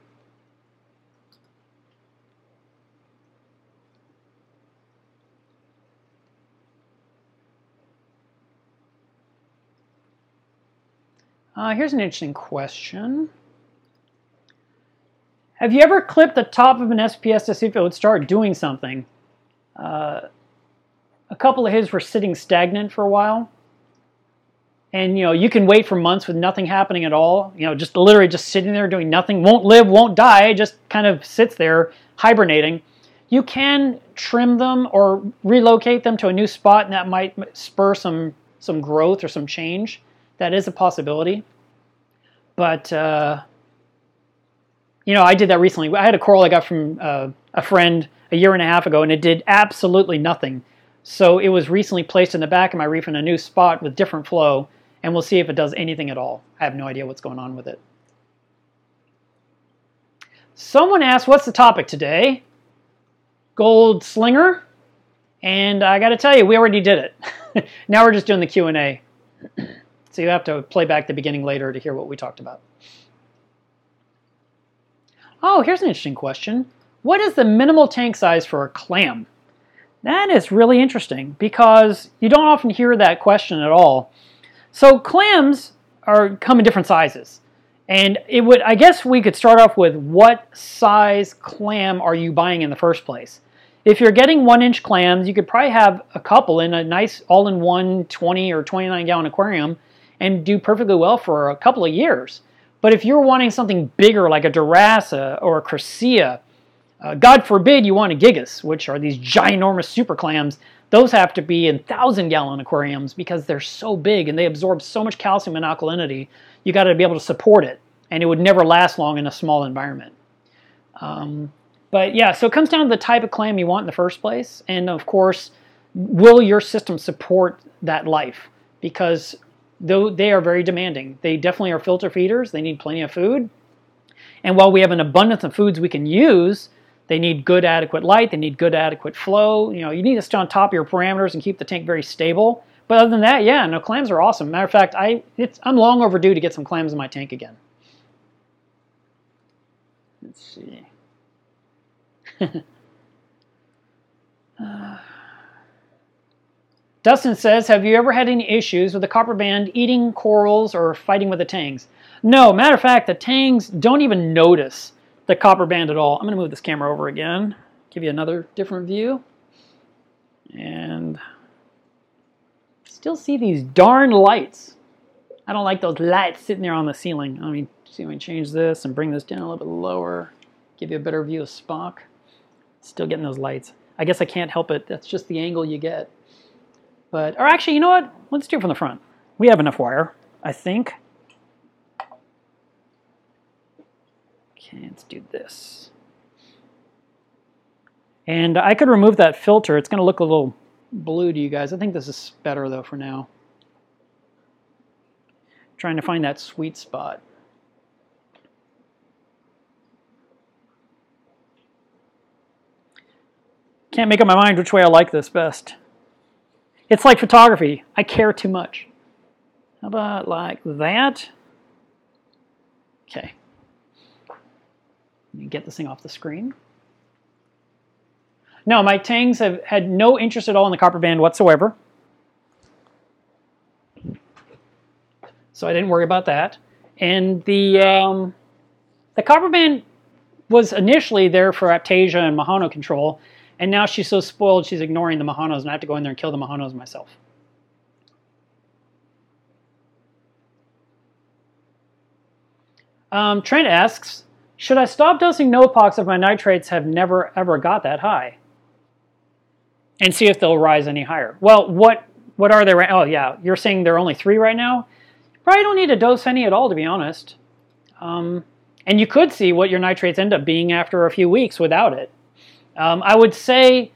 Uh, here's an interesting question. Have you ever clipped the top of an SPS to see if it would start doing something? Uh, a couple of his were sitting stagnant for a while. And you know, you can wait for months with nothing happening at all. You know, just literally just sitting there doing nothing, won't live, won't die, just kind of sits there hibernating. You can trim them or relocate them to a new spot, and that might spur some some growth or some change. That is a possibility. But uh, you know, I did that recently. I had a coral I got from uh, a friend a year and a half ago, and it did absolutely nothing. So it was recently placed in the back of my reef in a new spot with different flow, and we'll see if it does anything at all. I have no idea what's going on with it. Someone asked, what's the topic today? Gold Slinger. And I got to tell you, we already did it. now we're just doing the Q&A. so you have to play back the beginning later to hear what we talked about. Oh, here's an interesting question. What is the minimal tank size for a clam? That is really interesting because you don't often hear that question at all. So clams are come in different sizes. And it would I guess we could start off with what size clam are you buying in the first place? If you're getting one inch clams, you could probably have a couple in a nice all-in-one 20 or 29 gallon aquarium and do perfectly well for a couple of years. But if you're wanting something bigger like a Derasa or a Crocea, uh, God forbid you want a Gigas, which are these ginormous super clams. Those have to be in thousand gallon aquariums because they're so big and they absorb so much calcium and alkalinity. You got to be able to support it, and it would never last long in a small environment. Um, but yeah, so it comes down to the type of clam you want in the first place, and of course, will your system support that life? Because though they are very demanding, they definitely are filter feeders. They need plenty of food, and while we have an abundance of foods we can use, they need good adequate light. They need good adequate flow. You know, you need to stay on top of your parameters and keep the tank very stable. But other than that, yeah, no, clams are awesome. Matter of fact, I it's I'm long overdue to get some clams in my tank again. Let's see. Dustin says, have you ever had any issues with the copper band eating corals or fighting with the tangs? No, matter of fact, the tangs don't even notice the copper band at all. I'm going to move this camera over again, give you another different view. And still see these darn lights. I don't like those lights sitting there on the ceiling. Let me see we change this and bring this down a little bit lower, give you a better view of Spock. Still getting those lights. I guess I can't help it. That's just the angle you get. But, or actually, you know what? Let's do it from the front. We have enough wire, I think. Okay, let's do this. And I could remove that filter. It's going to look a little blue to you guys. I think this is better, though, for now. Trying to find that sweet spot. Can't make up my mind which way I like this best. It's like photography. I care too much. How about like that? Okay. Let me get this thing off the screen. No, my Tangs have had no interest at all in the copper band whatsoever. So I didn't worry about that. And the um, the copper band was initially there for Aiptasia and Majano control, and now she's so spoiled she's ignoring the Majanos, and I have to go in there and kill the Majanos myself. Um, Trent asks, should I stop dosing Nopox if my nitrates have never ever got that high? And see if they'll rise any higher. Well, what what are they right Oh yeah, you're saying they're only three right now? Probably don't need to dose any at all to be honest. Um, and you could see what your nitrates end up being after a few weeks without it. Um, I would say,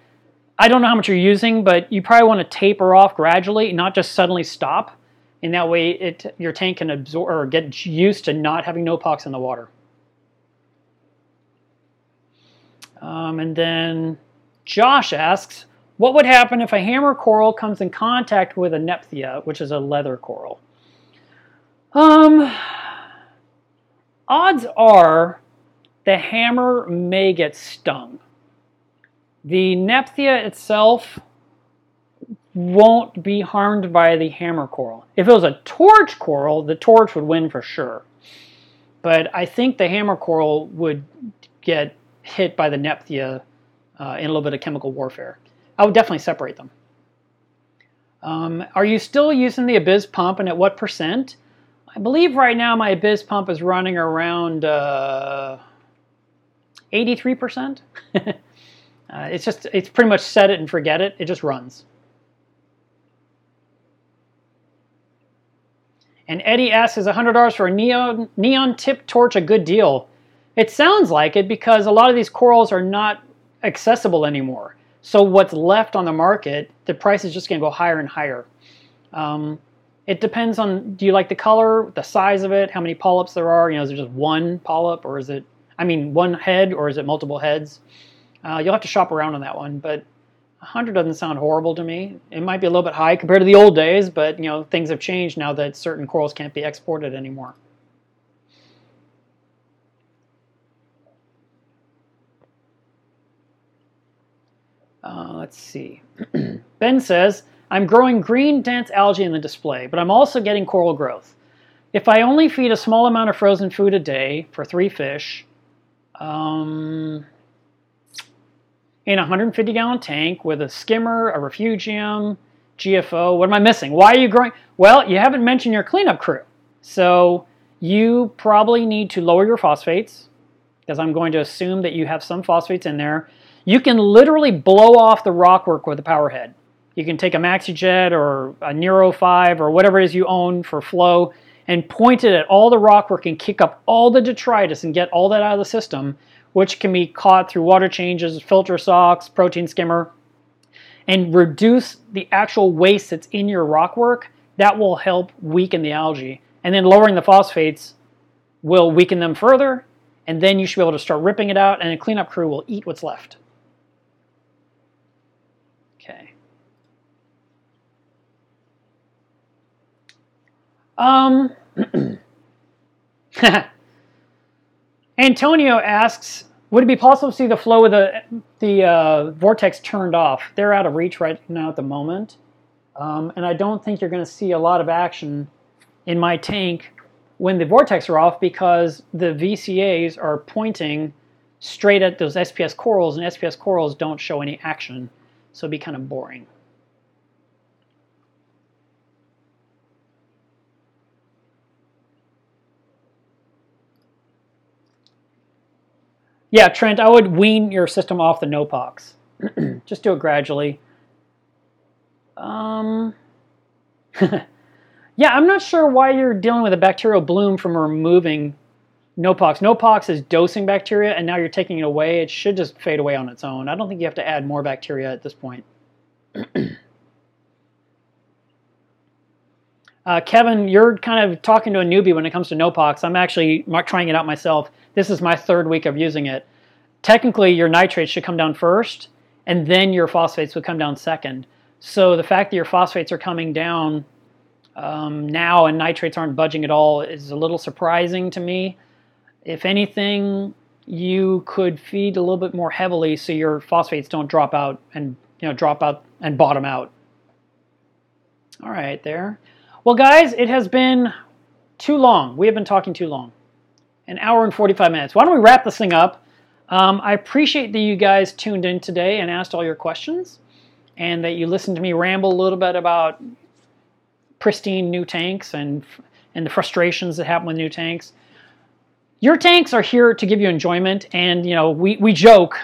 I don't know how much you're using, but you probably want to taper off gradually, not just suddenly stop. And that way it your tank can absorb or get used to not having Nopox in the water. Um, and then Josh asks, what would happen if a hammer coral comes in contact with a Nephthya, which is a leather coral? Um, odds are the hammer may get stung. The Nephthya itself won't be harmed by the hammer coral. If it was a torch coral, the torch would win for sure. But I think the hammer coral would get hit by the Nephthya uh, in a little bit of chemical warfare. I would definitely separate them. Um, are you still using the Abyzz pump and at what percent? I believe right now my Abyzz pump is running around uh, 83%. uh, it's just, it's pretty much set it and forget it. It just runs. And Eddie asks, is $100 for a neon, neon tip torch a good deal? It sounds like it because a lot of these corals are not accessible anymore. So what's left on the market, the price is just going to go higher and higher. Um, it depends on do you like the color, the size of it, how many polyps there are. You know, is it just one polyp or is it, I mean, one head or is it multiple heads? Uh, you'll have to shop around on that one, but 100 doesn't sound horrible to me. It might be a little bit high compared to the old days, but you know things have changed now that certain corals can't be exported anymore. Uh, let's see. ben says, I'm growing green dense algae in the display, but I'm also getting coral growth. If I only feed a small amount of frozen food a day for three fish, um, in a 150 gallon tank with a skimmer, a refugium, GFO, what am I missing? Why are you growing? Well, you haven't mentioned your cleanup crew. So you probably need to lower your phosphates, because I'm going to assume that you have some phosphates in there. You can literally blow off the rockwork with a power head. You can take a MaxiJet or a Nero 5 or whatever it is you own for flow and point it at all the rockwork and kick up all the detritus and get all that out of the system, which can be caught through water changes, filter socks, protein skimmer, and reduce the actual waste that's in your rockwork. That will help weaken the algae. And then lowering the phosphates will weaken them further, and then you should be able to start ripping it out, and a cleanup crew will eat what's left. Um, Antonio asks, would it be possible to see the flow of the the uh, Vortechs turned off? They're out of reach right now at the moment, um, and I don't think you're going to see a lot of action in my tank when the Vortechs are off because the VCAs are pointing straight at those SPS corals, and SPS corals don't show any action, so it'd be kind of boring. Yeah, Trent, I would wean your system off the Nopox. Just do it gradually. Um, yeah, I'm not sure why you're dealing with a bacterial bloom from removing Nopox. Nopox is dosing bacteria, and now you're taking it away. It should just fade away on its own. I don't think you have to add more bacteria at this point. uh, Kevin, you're kind of talking to a newbie when it comes to Nopox. I'm actually trying it out myself. This is my third week of using it. Technically, your nitrates should come down first, and then your phosphates would come down second. So the fact that your phosphates are coming down um, now and nitrates aren't budging at all is a little surprising to me. If anything, you could feed a little bit more heavily so your phosphates don't drop out and you know drop out and bottom out. All right, there. Well, guys, it has been too long. We have been talking too long. An hour and 45 minutes. Why don't we wrap this thing up? Um, I appreciate that you guys tuned in today and asked all your questions and that you listened to me ramble a little bit about pristine new tanks and and the frustrations that happen with new tanks. Your tanks are here to give you enjoyment, and you know we, we joke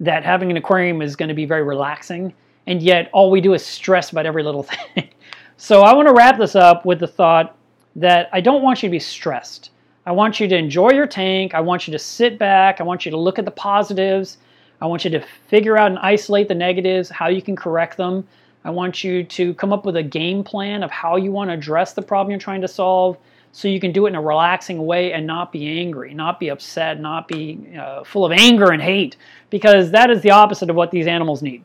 that having an aquarium is going to be very relaxing, and yet all we do is stress about every little thing. so I want to wrap this up with the thought that I don't want you to be stressed. I want you to enjoy your tank. I want you to sit back. I want you to look at the positives. I want you to figure out and isolate the negatives, how you can correct them. I want you to come up with a game plan of how you want to address the problem you're trying to solve so you can do it in a relaxing way and not be angry, not be upset, not be uh, full of anger and hate, because that is the opposite of what these animals need.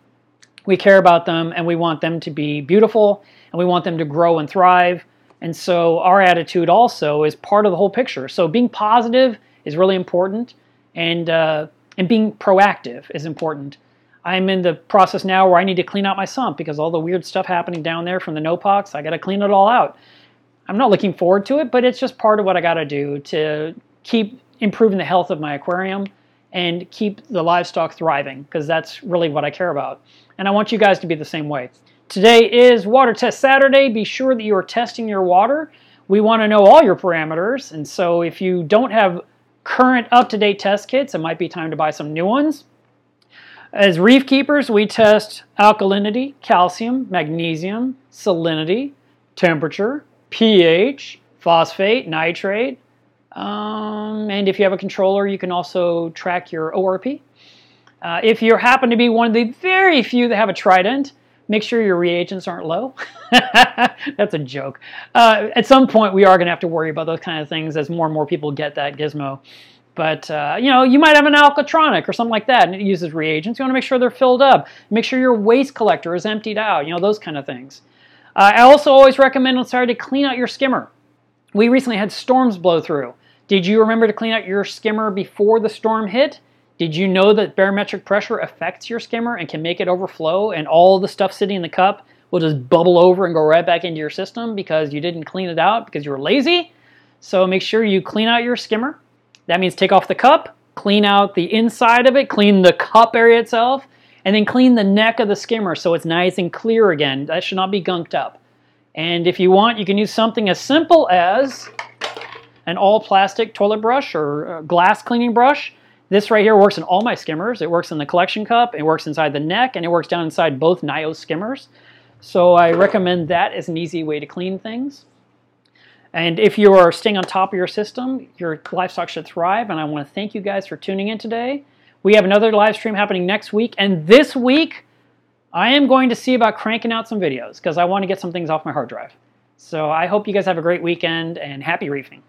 We care about them and we want them to be beautiful and we want them to grow and thrive. And so our attitude also is part of the whole picture. So being positive is really important. And uh, and being proactive is important. I'm in the process now where I need to clean out my sump because all the weird stuff happening down there from the Nopox, I got to clean it all out. I'm not looking forward to it, but it's just part of what I got to do to keep improving the health of my aquarium and keep the livestock thriving because that's really what I care about. And I want you guys to be the same way. Today is Water Test Saturday. Be sure that you are testing your water. We want to know all your parameters, and so if you don't have current up-to-date test kits. It might be time to buy some new ones. As reef keepers, we test alkalinity, calcium, magnesium, salinity, temperature, pH, phosphate, nitrate, um, and if you have a controller, you can also track your ORP. Uh, if you happen to be one of the very few that have a Trident, make sure your reagents aren't low. That's a joke. Uh, at some point, we are going to have to worry about those kind of things as more and more people get that gizmo. But, uh, you know, you might have an Alkatronic or something like that, and it uses reagents. You want to make sure they're filled up. Make sure your waste collector is emptied out, you know, those kind of things. Uh, I also always recommend on Saturday to clean out your skimmer. We recently had storms blow through. Did you remember to clean out your skimmer before the storm hit? Did you know that barometric pressure affects your skimmer and can make it overflow and all the stuff sitting in the cup will just bubble over and go right back into your system because you didn't clean it out because you were lazy? So make sure you clean out your skimmer. That means take off the cup, clean out the inside of it, clean the cup area itself, and then clean the neck of the skimmer so it's nice and clear again. That should not be gunked up. And if you want, you can use something as simple as an all plastic toilet brush or glass cleaning brush this right here works in all my skimmers. It works in the collection cup, it works inside the neck, and it works down inside both Nyos skimmers. So I recommend that as an easy way to clean things. And if you are staying on top of your system, your livestock should thrive. And I want to thank you guys for tuning in today. We have another live stream happening next week. And this week, I am going to see about cranking out some videos because I want to get some things off my hard drive. So I hope you guys have a great weekend and happy reefing.